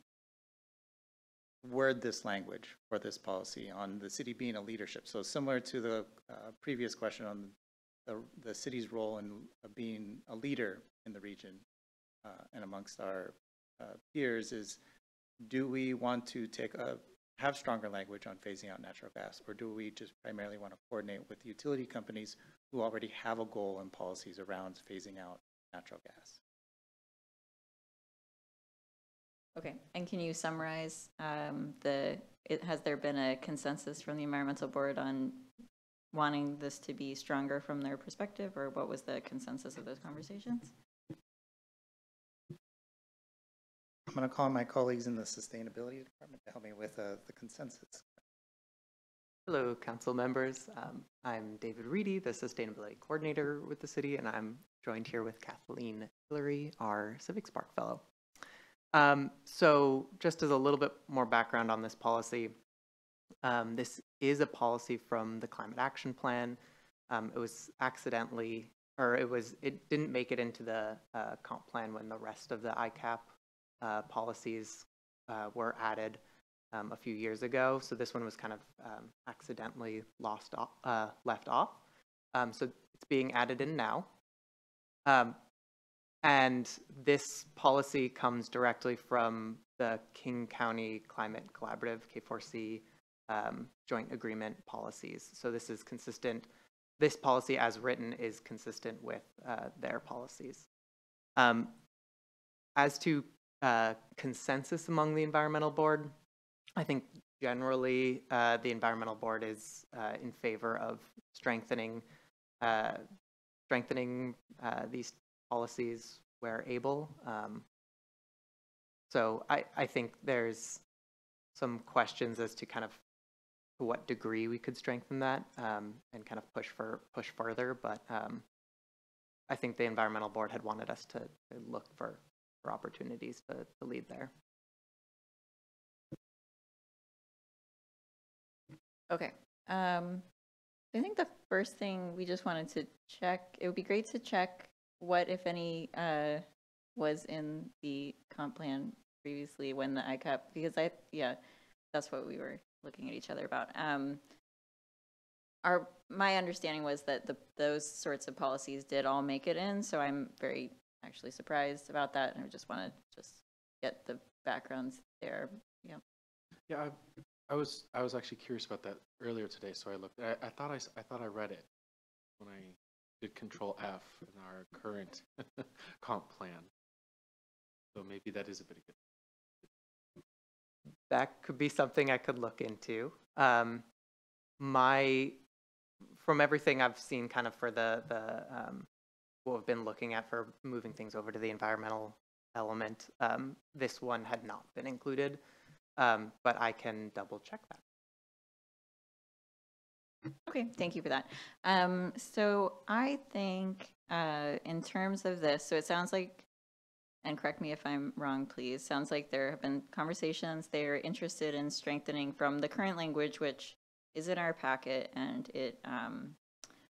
word this language for this policy on the city being a leadership. So similar to the uh, previous question on the, the city's role in being a leader in the region uh, and amongst our uh, peers is, do we want to take a, have stronger language on phasing out natural gas? Or do we just primarily want to coordinate with utility companies who already have a goal and policies around phasing out natural gas? Okay, and can you summarize um, the, it, has there been a consensus from the environmental board on wanting this to be stronger from their perspective, or what was the consensus of those conversations? I'm going to call on my colleagues in the sustainability department to help me with uh, the consensus. Hello, council members. Um, I'm David Reedy, the Sustainability Coordinator with the city, and I'm joined here with Kathleen Hillary, our CivicSpark Fellow. Um, so just as a little bit more background on this policy, um, this is a policy from the Climate Action Plan. Um, it was accidentally, or it was, it didn't make it into the uh, comp plan when the rest of the ICAP uh, policies uh, were added um, a few years ago. So this one was kind of um, accidentally lost off, uh, left off. Um, so it's being added in now. And this policy comes directly from the King County Climate Collaborative, K4C, um, joint agreement policies. So this is consistent, this policy as written is consistent with uh, their policies. Um, as to uh, consensus among the environmental board, I think generally uh, the environmental board is uh, in favor of strengthening uh, strengthening uh, these policies where able. Um, so I, I think there's some questions as to kind of to what degree we could strengthen that um, and kind of push for push further. But um, I think the environmental board had wanted us to, to look for, for opportunities to, to lead there. Okay. Um, I think the first thing we just wanted to check, it would be great to check what, if any, uh, was in the comp plan previously when the ICAP, because I, yeah, that's what we were looking at each other about. Um, our, my understanding was that the, those sorts of policies did all make it in, so I'm very actually surprised about that, and I just want to just get the backgrounds there. Yeah. Yeah, I, I was, I was actually curious about that earlier today, so I looked, I, I thought I, I thought I read it when I did Control F in our current <laughs> comp plan. So maybe that is a bit of good. that could be something I could look into. Um, my, from everything I've seen, kind of for the the um, what we've been looking at for moving things over to the environmental element, um, this one had not been included, um, but I can double check that. Okay, thank you for that. Um, so I think, uh, in terms of this, so it sounds like, and correct me if I'm wrong, please, sounds like there have been conversations, they're interested in strengthening from the current language, which is in our packet, and it, um,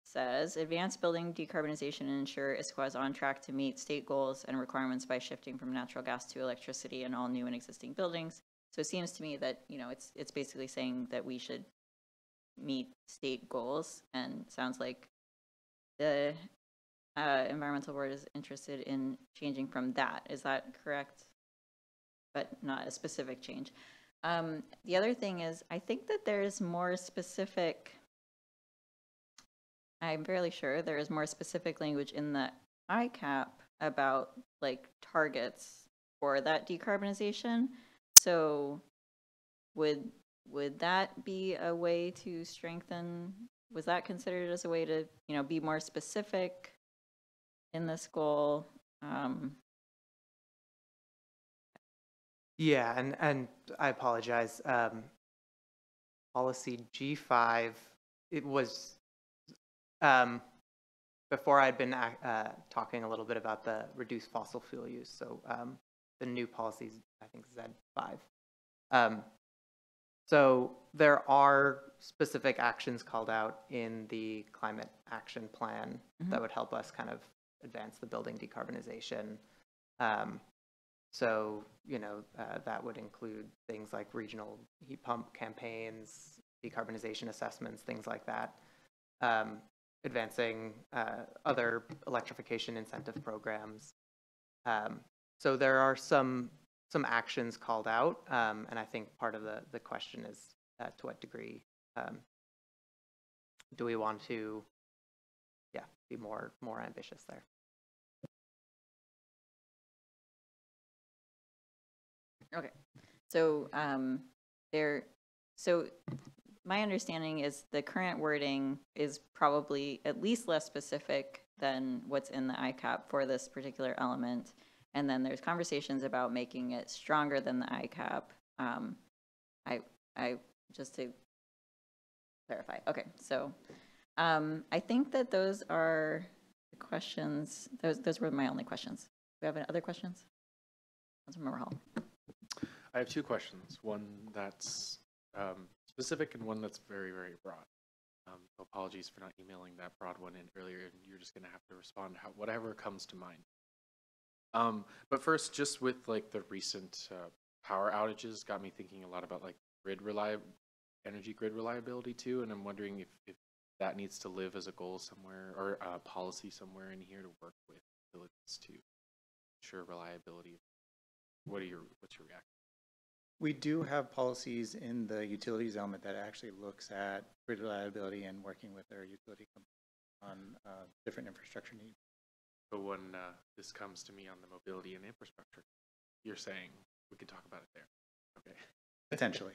says, advance building decarbonization and ensure Issaquah is on track to meet state goals and requirements by shifting from natural gas to electricity in all new and existing buildings. So it seems to me that, you know, it's, it's basically saying that we should meet state goals and sounds like the uh, environmental board is interested in changing from that. Is that correct? But not a specific change. Um, the other thing is, I think that there is more specific, I'm fairly sure there is more specific language in the ICAP about like targets for that decarbonization. So would would that be a way to strengthen was that considered as a way to you know be more specific in this goal um, Yeah, and, and I apologize. Um, policy G5, it was, um, before I'd been, uh, talking a little bit about the reduced fossil fuel use. So, um, the new policies, I think Z5. Um, so there are specific actions called out in the climate action plan that would help us kind of advance the building decarbonization. Um, so, you know, uh, that would include things like regional heat pump campaigns, decarbonization assessments, things like that. Um, advancing uh, other electrification incentive programs. Um, so there are some some actions called out, um, and I think part of the the question is uh, to what degree um, do we want to, yeah, be more more ambitious there. Okay, so um, there, so my understanding is the current wording is probably at least less specific than what's in the ICAP for this particular element. And then there's conversations about making it stronger than the ICAP. Um, I, I, just to clarify, okay, so um, I think that those are the questions, those, those were my only questions. Do we have any other questions? Councilmember Hall. I have two questions. One that's um, specific and one that's very, very broad. Um, apologies for not emailing that broad one in earlier, and you're just going to have to respond how, whatever comes to mind. Um, but first, just with like the recent uh, power outages, got me thinking a lot about like grid reliable energy grid reliability too, and I'm wondering if, if that needs to live as a goal somewhere or a policy somewhere in here to work with utilities to ensure reliability. What are your what's your reaction? We do have policies in the utilities element that actually looks at grid reliability and working with our utility on uh, different infrastructure needs. So when uh, this comes to me on the mobility and infrastructure, you're saying we can talk about it there. Okay. Potentially.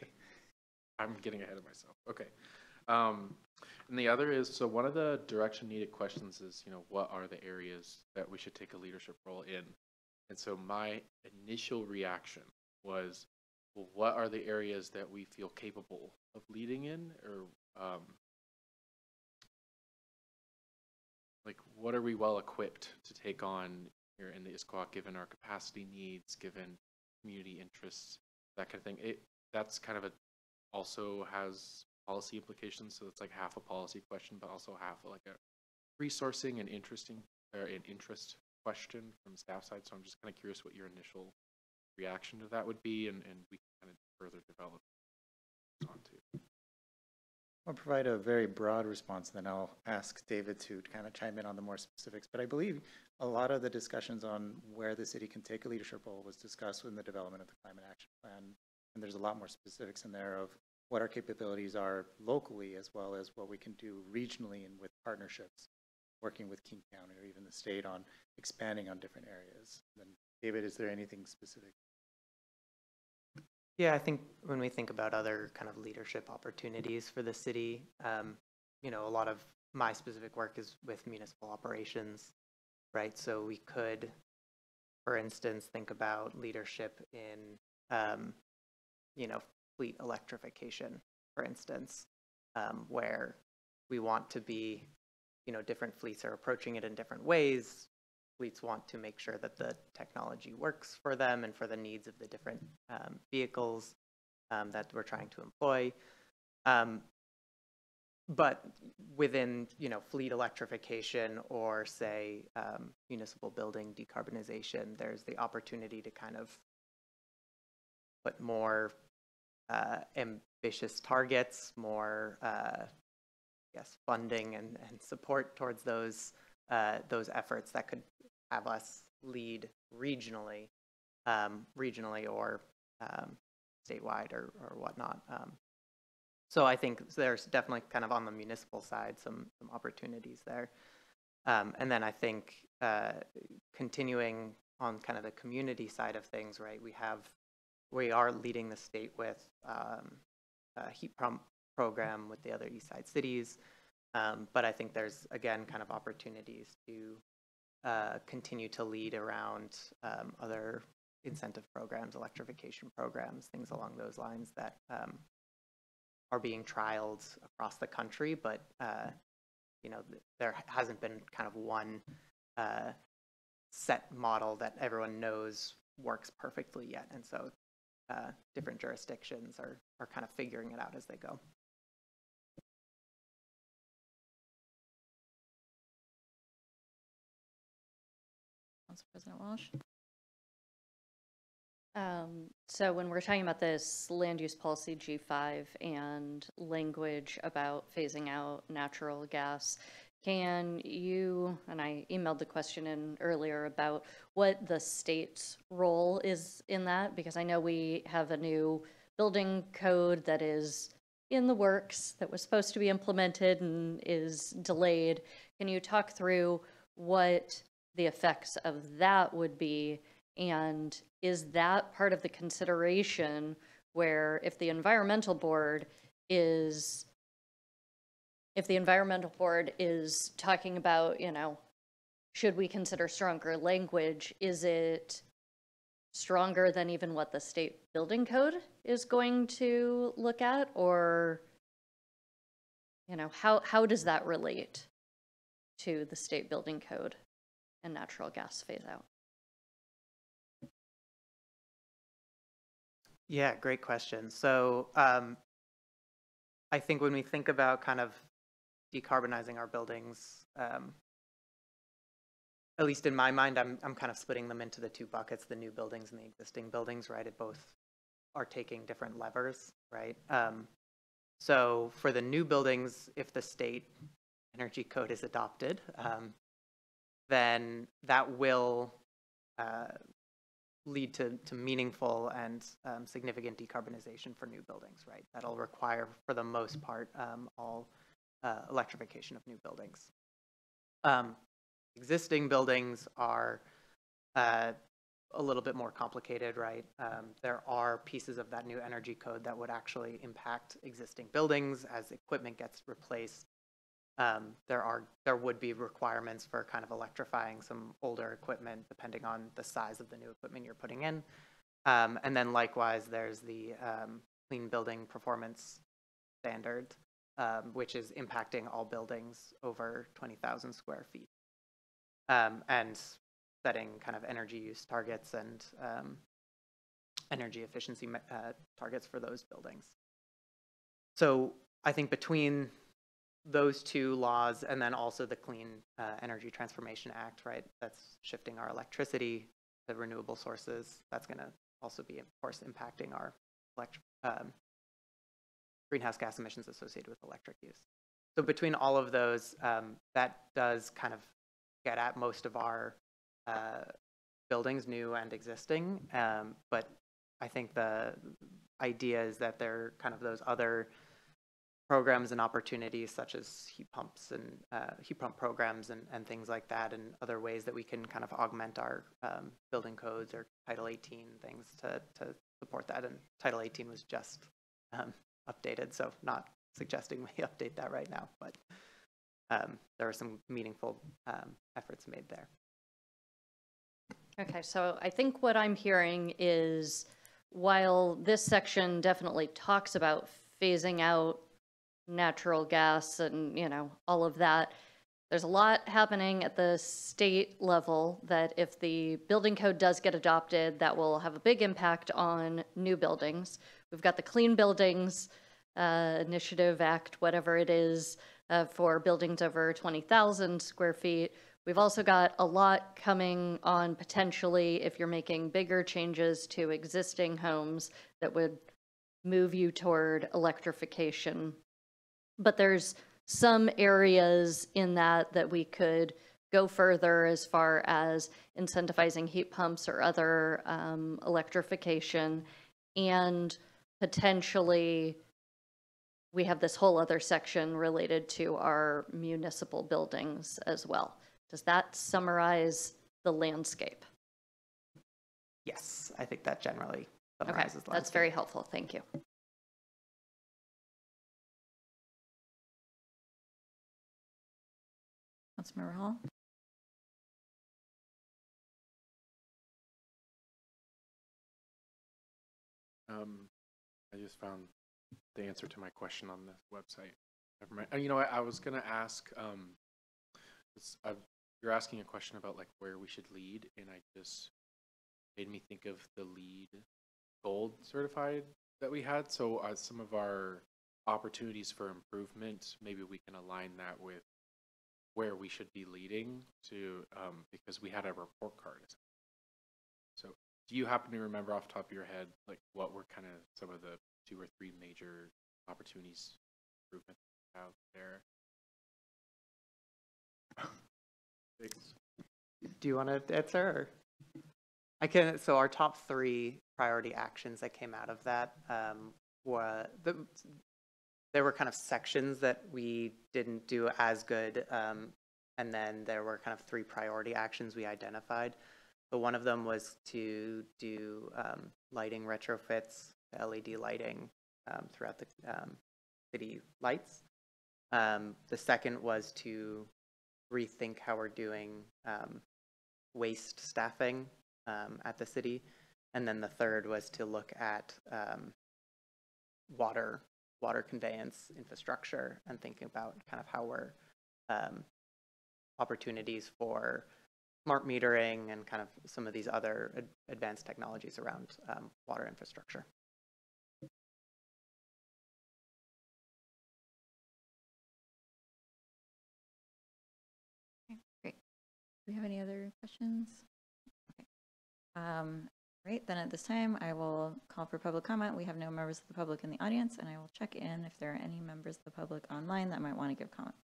<laughs> I'm getting ahead of myself. Okay. Um, and the other is, so one of the direction needed questions is, you know, what are the areas that we should take a leadership role in? And so my initial reaction was, well, what are the areas that we feel capable of leading in or um, what are we well equipped to take on here in the Issaquah given our capacity needs, given community interests, that kind of thing. It that's kind of a also has policy implications, so it's like half a policy question, but also half like a resourcing and interesting or an interest question from staff side. So I'm just kind of curious what your initial reaction to that would be, and, and we can kind of further develop onto. I'll provide a very broad response, and then I'll ask David to kind of chime in on the more specifics. But I believe a lot of the discussions on where the city can take a leadership role was discussed in the development of the climate action plan. And there's a lot more specifics in there of what our capabilities are locally as well as what we can do regionally and with partnerships, working with King County or even the state on expanding on different areas. Then, David, is there anything specific? Yeah, I think when we think about other kind of leadership opportunities for the city, um, you know, a lot of my specific work is with municipal operations, right? So we could, for instance, think about leadership in, um, you know, fleet electrification, for instance, um, where we want to be, you know, different fleets are approaching it in different ways fleets want to make sure that the technology works for them and for the needs of the different um, vehicles um, that we're trying to employ. Um, but within, you know, fleet electrification or say um, municipal building decarbonization, there's the opportunity to kind of put more uh, ambitious targets, more, uh, I guess, funding and, and support towards those uh, those efforts that could have us lead regionally, um, regionally or um, statewide or, or whatnot. Um, so I think there's definitely kind of on the municipal side some some opportunities there. Um, and then I think uh, continuing on kind of the community side of things, right? We have we are leading the state with um, a heat pump program with the other East Side cities. Um, but I think there's, again, kind of opportunities to uh, continue to lead around um, other incentive programs, electrification programs, things along those lines that um, are being trialed across the country, but uh, you know, there hasn't been kind of one uh, set model that everyone knows works perfectly yet, and so uh, different jurisdictions are are kind of figuring it out as they go. Council President Walsh? Um, so when we're talking about this land use policy G5 and language about phasing out natural gas, can you, and I emailed the question in earlier about what the state's role is in that? Because I know we have a new building code that is in the works that was supposed to be implemented and is delayed. Can you talk through what the effects of that would be? And is that part of the consideration where if the environmental board is, if the environmental board is talking about, you know, should we consider stronger language, is it stronger than even what the state building code is going to look at? Or, you know, how, how does that relate to the state building code and natural gas phase out? Yeah, great question. So um, I think when we think about kind of decarbonizing our buildings, um, at least in my mind, I'm, I'm kind of splitting them into the two buckets, the new buildings and the existing buildings, right? It both are taking different levers, right? Um, so for the new buildings, if the state energy code is adopted, um, then that will uh, lead to, to meaningful and um, significant decarbonization for new buildings, right? That'll require, for the most part, um, all uh, electrification of new buildings. Um, existing buildings are uh, a little bit more complicated, right? Um, there are pieces of that new energy code that would actually impact existing buildings as equipment gets replaced. Um, there are there would be requirements for kind of electrifying some older equipment depending on the size of the new equipment you're putting in. Um, and then likewise, there's the um, clean building performance standard, um, which is impacting all buildings over 20,000 square feet. Um, and setting kind of energy use targets and um, energy efficiency uh, targets for those buildings. So I think between those two laws and then also the Clean uh, Energy Transformation Act, right? That's shifting our electricity to renewable sources. That's going to also be, of course, impacting our electric, um, greenhouse gas emissions associated with electric use. So between all of those, um, that does kind of get at most of our uh, buildings, new and existing. Um, but I think the idea is that there are kind of those other programs and opportunities such as heat pumps and uh, heat pump programs and, and things like that and other ways that we can kind of augment our um, building codes or Title 18 things to, to support that. And Title 18 was just um, updated, so not suggesting <laughs> we update that right now, but um, there are some meaningful um, efforts made there. Okay, so I think what I'm hearing is while this section definitely talks about phasing out natural gas and, you know, all of that, there's a lot happening at the state level that if the building code does get adopted, that will have a big impact on new buildings. We've got the Clean Buildings uh, Initiative Act, whatever it is, uh, for buildings over 20,000 square feet. We've also got a lot coming on potentially if you're making bigger changes to existing homes that would move you toward electrification. But there's some areas in that that we could go further as far as incentivizing heat pumps or other um, electrification and potentially we have this whole other section related to our municipal buildings as well. Does that summarize the landscape? Yes, I think that generally summarizes Okay, that's very helpful. Thank you. Councilmember Hall? Um, I just found the answer to my question on the website. Never mind. Uh, You know, what, I was gonna ask, um, i you're asking a question about like where we should lead, and I just made me think of the LEED Gold certified that we had. So, uh, some of our opportunities for improvement, maybe we can align that with where we should be leading to, um, because we had a report card. So, do you happen to remember off the top of your head, like what were kind of some of the two or three major opportunities improvement out there? Thanks. Do you want to answer? Or? I can. So our top three priority actions that came out of that um, were the. There were kind of sections that we didn't do as good, um, and then there were kind of three priority actions we identified. But one of them was to do um, lighting retrofits, LED lighting um, throughout the um, city lights. Um, the second was to rethink how we're doing um, waste staffing at the city. And then the third was to look at water, water conveyance infrastructure and thinking about kind of how we're um, opportunities for smart metering and kind of some of these other ad- advanced technologies around um, water infrastructure. Great. Do we have any other questions? Okay. Um, Great, then at this time, I will call for public comment. We have no members of the public in the audience, and I will check in if there are any members of the public online that might want to give comment.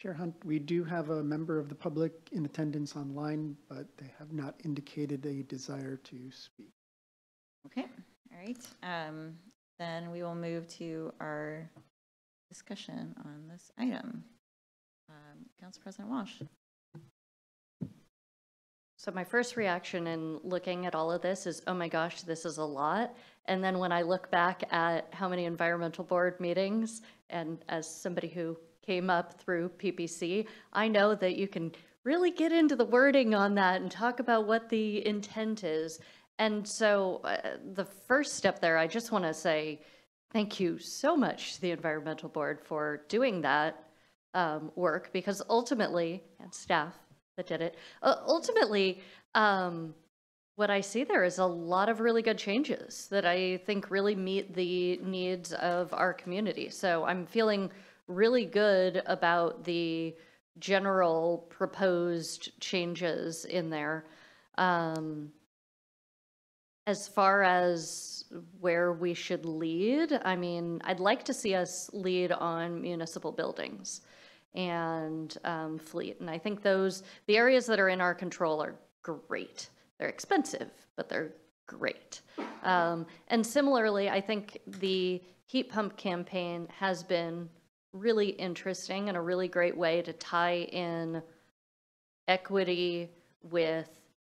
Chair Hunt, we do have a member of the public in attendance online, but they have not indicated a desire to speak. Okay, all right. Um, Then we will move to our discussion on this item. Um, Council President Walsh. So my first reaction in looking at all of this is, oh my gosh, this is a lot. And then when I look back at how many environmental board meetings, and as somebody who came up through PPC, I know that you can really get into the wording on that and talk about what the intent is. And so uh, the first step there, I just want to say thank you so much to the environmental board for doing that um, work because ultimately, and staff that did it, uh, ultimately, um, what I see there is a lot of really good changes that I think really meet the needs of our community. So I'm feeling really good about the general proposed changes in there. Um, as far as where we should lead, I mean, I'd like to see us lead on municipal buildings and um, fleet. And I think those, the areas that are in our control are great. They're expensive, but they're great. Um, and similarly, I think the heat pump campaign has been really interesting and a really great way to tie in equity with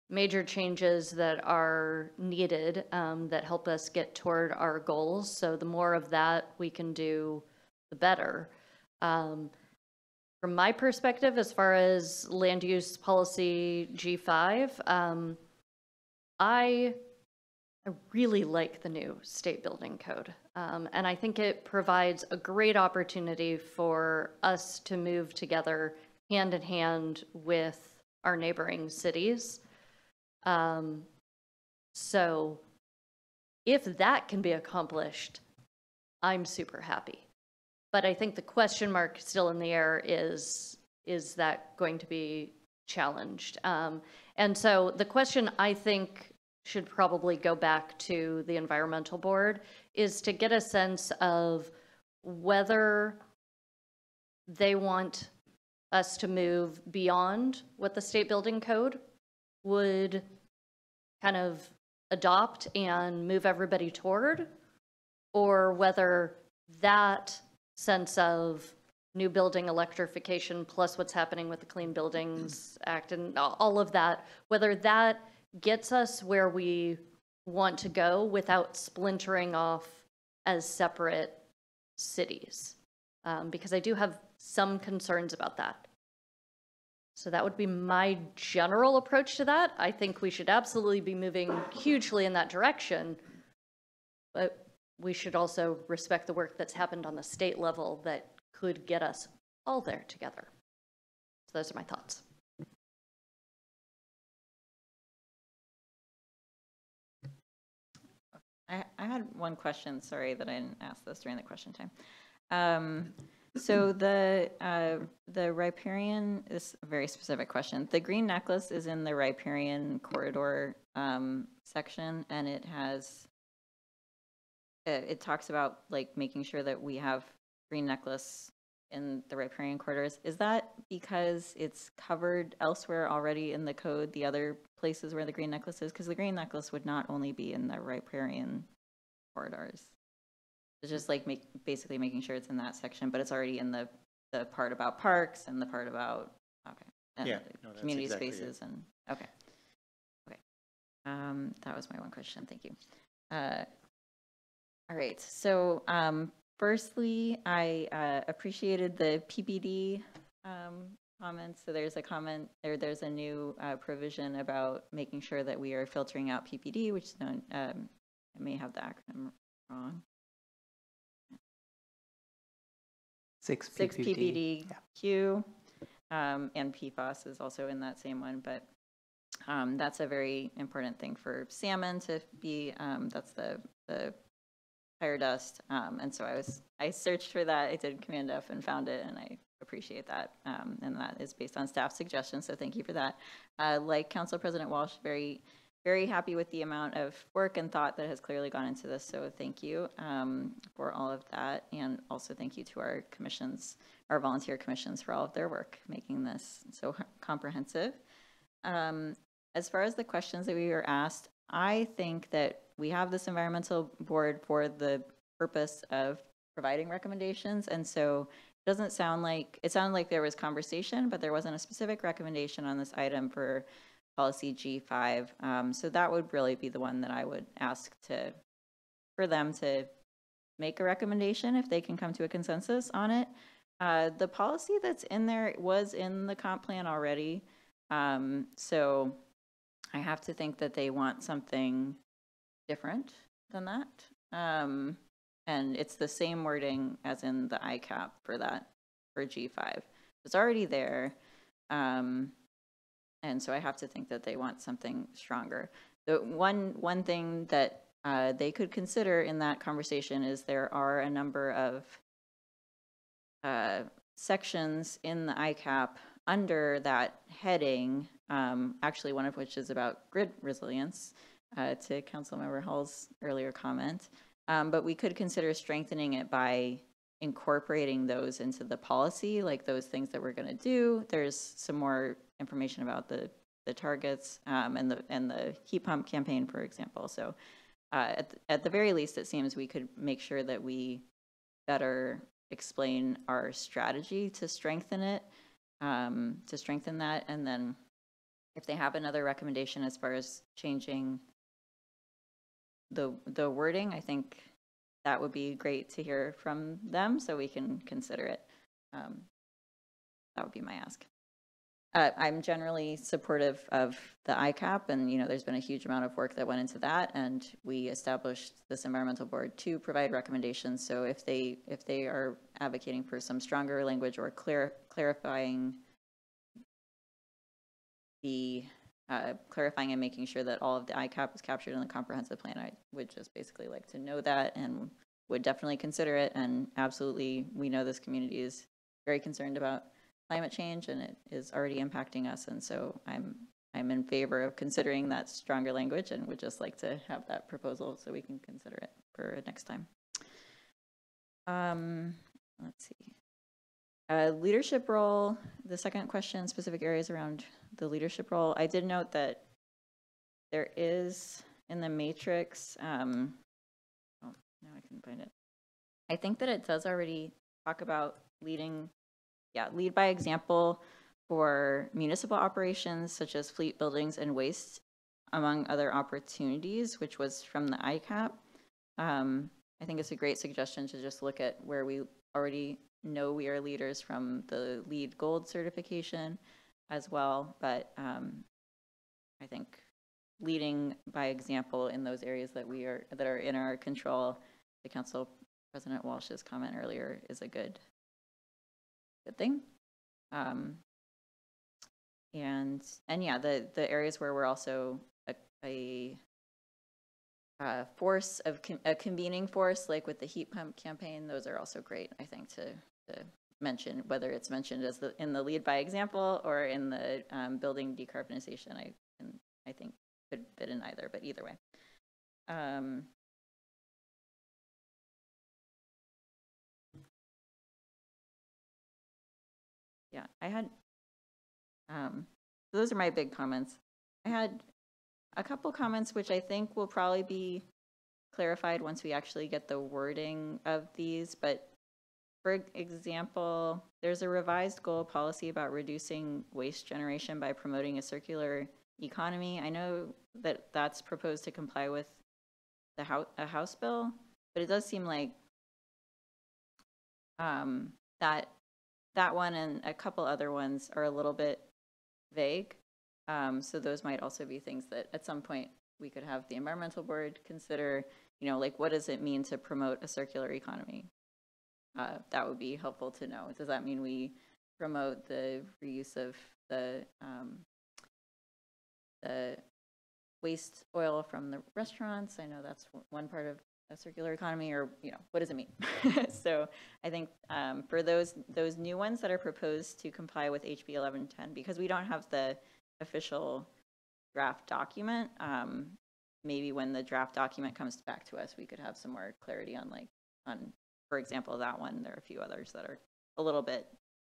major changes that are needed um, that help us get toward our goals. So the more of that we can do, the better. Um, from my perspective, as far as land use policy G5, um, I, I really like the new state building code. Um, and I think it provides a great opportunity for us to move together hand in hand with our neighboring cities. Um, so if that can be accomplished, I'm super happy. But I think the question mark still in the air is, is that going to be challenged? Um, and so the question I think should probably go back to the environmental board is to get a sense of whether they want us to move beyond what the state building code would kind of adopt and move everybody toward, or whether that sense of new building electrification plus what's happening with the Clean Buildings Act and all of that, whether that gets us where we want to go without splintering off as separate cities. Um, because I do have some concerns about that. So that would be my general approach to that. I think we should absolutely be moving hugely in that direction. But we should also respect the work that's happened on the state level that could get us all there together. So those are my thoughts. I, I had one question, sorry that I didn't ask this during the question time. Um, so the, uh, the riparian is a very specific question. The green necklace is in the riparian corridor, um, section, and it has, it talks about like making sure that we have green necklace in the riparian corridors. Is that because it's covered elsewhere already in the code, the other places where the green necklace is? Because the green necklace would not only be in the riparian corridors. It's just like make, basically making sure it's in that section, but it's already in the, the part about parks and the part about, okay. and Yeah, no, that's Community exactly it. spaces and, okay. Okay. Um, that was my one question, thank you. Uh, all right, so, um, firstly, I, uh, appreciated the PPD, um, comments. So there's a comment, there, there's a new, uh, provision about making sure that we are filtering out PPD, which is known, um, I may have the acronym wrong. Six Six PPD. PPDQ, um, and PFAS is also in that same one, but, um, that's a very important thing for salmon to be, um, that's the, the fire dust. Um, and so I was, I searched for that, I did Command F and found it, and I appreciate that. Um, and that is based on staff suggestions, so thank you for that. Uh, like Council President Walsh, very, very happy with the amount of work and thought that has clearly gone into this, so thank you um, for all of that. And also thank you to our commissions, our volunteer commissions for all of their work, making this so comprehensive. Um, as far as the questions that we were asked, I think that we have this environmental board for the purpose of providing recommendations. And so it doesn't sound like, it sounded like there was conversation, but there wasn't a specific recommendation on this item for policy G5. Um, so that would really be the one that I would ask to, for them to make a recommendation if they can come to a consensus on it. Uh, the policy that's in there was in the comp plan already. Um, so I have to think that they want something different than that. Um, and it's the same wording as in the ICAP for that, for G5. It's already there. Um, and so I have to think that they want something stronger. The one, one thing that uh, they could consider in that conversation is there are a number of uh, sections in the ICAP under that heading, um, actually one of which is about grid resilience, uh, to Councilmember Hall's earlier comment. Um, but we could consider strengthening it by incorporating those into the policy, like those things that we're going to do. There's some more information about the the targets um, and the and the heat pump campaign, for example. So, uh, at the, at the very least, it seems we could make sure that we better explain our strategy to strengthen it, um, to strengthen that, and then if they have another recommendation as far as changing the the wording, I think that would be great to hear from them so we can consider it. Um, that would be my ask. Uh, I'm generally supportive of the ICAP, and you know, there's been a huge amount of work that went into that, and we established this environmental board to provide recommendations. So if they if they are advocating for some stronger language or clear clarifying the uh, clarifying and making sure that all of the ICAP is captured in the comprehensive plan. I would just basically like to know that and would definitely consider it. And absolutely, we know this community is very concerned about climate change and it is already impacting us. And so I'm I'm in favor of considering that stronger language and would just like to have that proposal so we can consider it for next time. Um, let's see. Uh, leadership role, the second question, specific areas around the leadership role. I did note that there is in the matrix, um, oh, now I can find it. I think that it does already talk about leading, yeah, lead by example for municipal operations such as fleet buildings and waste, among other opportunities, which was from the ICAP. Um, I think it's a great suggestion to just look at where we already know we are leaders from the LEED Gold certification as well, but um, I think leading by example in those areas that we are, that are in our control, the Council President Walsh's comment earlier is a good, good thing. Um, and, and yeah, the, the areas where we're also a, a uh, force of, a convening force, like with the heat pump campaign, those are also great, I think, to, to mention, whether it's mentioned as the, in the lead by example or in the um, building decarbonization, I, can I think could fit in either, but either way. Um, yeah, I had, um, so those are my big comments. I had a couple comments which I think will probably be clarified once we actually get the wording of these, but for example, there's a revised goal policy about reducing waste generation by promoting a circular economy. I know that that's proposed to comply with the House, a House bill, but it does seem like um, that that one and a couple other ones are a little bit vague. Um, so those might also be things that at some point we could have the environmental board consider, you know, like what does it mean to promote a circular economy? Uh, that would be helpful to know. Does that mean we promote the reuse of the um, the waste oil from the restaurants? I know that's one part of a circular economy, or you know, what does it mean? <laughs> so I think um, for those those new ones that are proposed to comply with HB 1110, because we don't have the official draft document, um, maybe when the draft document comes back to us, we could have some more clarity on like on for example, that one, there are a few others that are a little bit,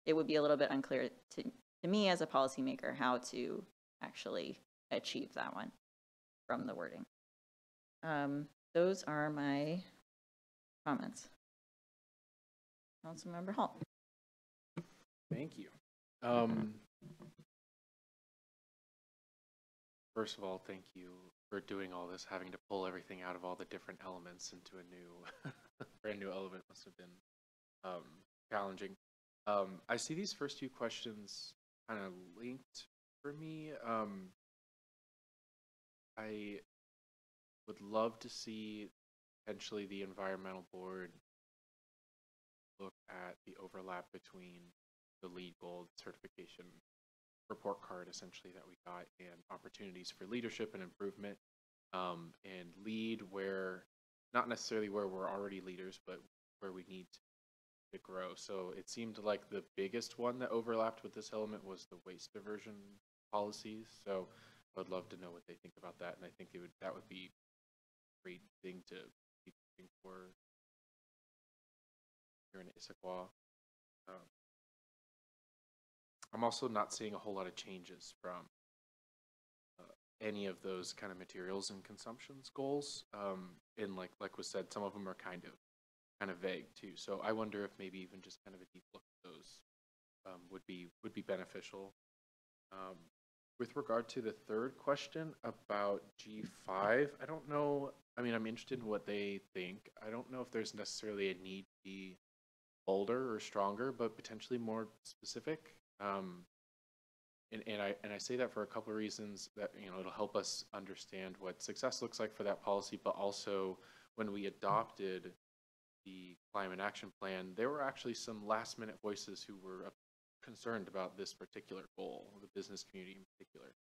it would be a little bit unclear to, to me as a policymaker how to actually achieve that one from the wording. Um, those are my comments. Councilmember Hall. Thank you. Um, first of all, thank you for doing all this, having to pull everything out of all the different elements into a new, <laughs> <laughs> brand new element must have been um, challenging. Um, I see these first two questions kind of linked for me. Um, I would love to see potentially the environmental board look at the overlap between the LEED Gold certification report card essentially that we got and opportunities for leadership and improvement um, and lead where not necessarily where we're already leaders but where we need to grow so it seemed like the biggest one that overlapped with this element was the waste diversion policies so i would love to know what they think about that and i think it would that would be a great thing to be looking for here in Issaquah. Um, I'm also not seeing a whole lot of changes from uh, any of those kind of materials and consumptions goals. Um, and like like was said, some of them are kind of kind of vague too. So I wonder if maybe even just kind of a deep look at those um, would be would be beneficial. Um, with regard to the third question about G5, I don't know. I mean, I'm interested in what they think. I don't know if there's necessarily a need to be bolder or stronger, but potentially more specific. Um, and, and I and I say that for a couple of reasons that you know it'll help us understand what success looks like for that policy, but also when we adopted the climate action plan, there were actually some last minute voices who were concerned about this particular goal, the business community in particular.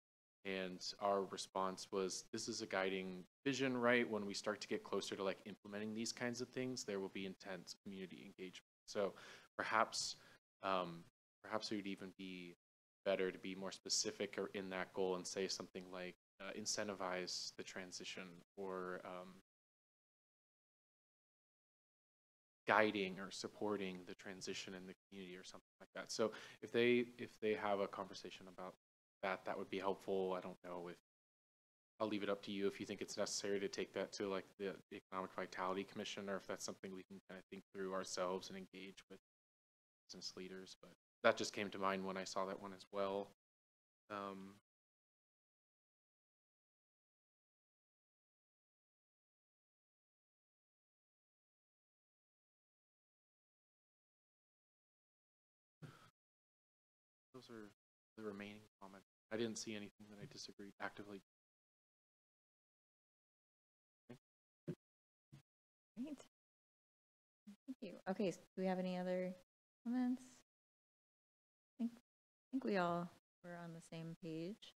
And our response was, this is a guiding vision, right? When we start to get closer to like implementing these kinds of things, there will be intense community engagement. So perhaps, um, perhaps it would even be better to be more specific or in that goal and say something like uh, incentivize the transition or um, guiding or supporting the transition in the community or something like that. So if they if they have a conversation about that, that would be helpful. I don't know if I'll leave it up to you if you think it's necessary to take that to like the, the Economic Vitality Commission or if that's something we can kind of think through ourselves and engage with business leaders. But that just came to mind when I saw that one as well. Um, those are the remaining comments. I didn't see anything that I disagreed actively. Great. Thank you. Okay, s- do we have any other comments? I think, we all were on the same page.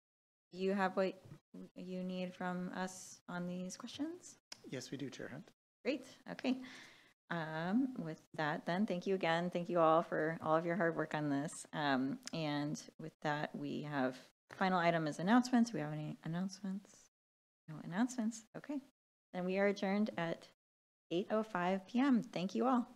Do you have what you need from us on these questions? Yes, we do, Chair Hunt. Great, okay. Um, with that, then, thank you again. Thank you all for all of your hard work on this. Um, and with that, we have, final item is announcements. We have any announcements? No announcements, okay. Then we are adjourned at 8:05 PM. Thank you all.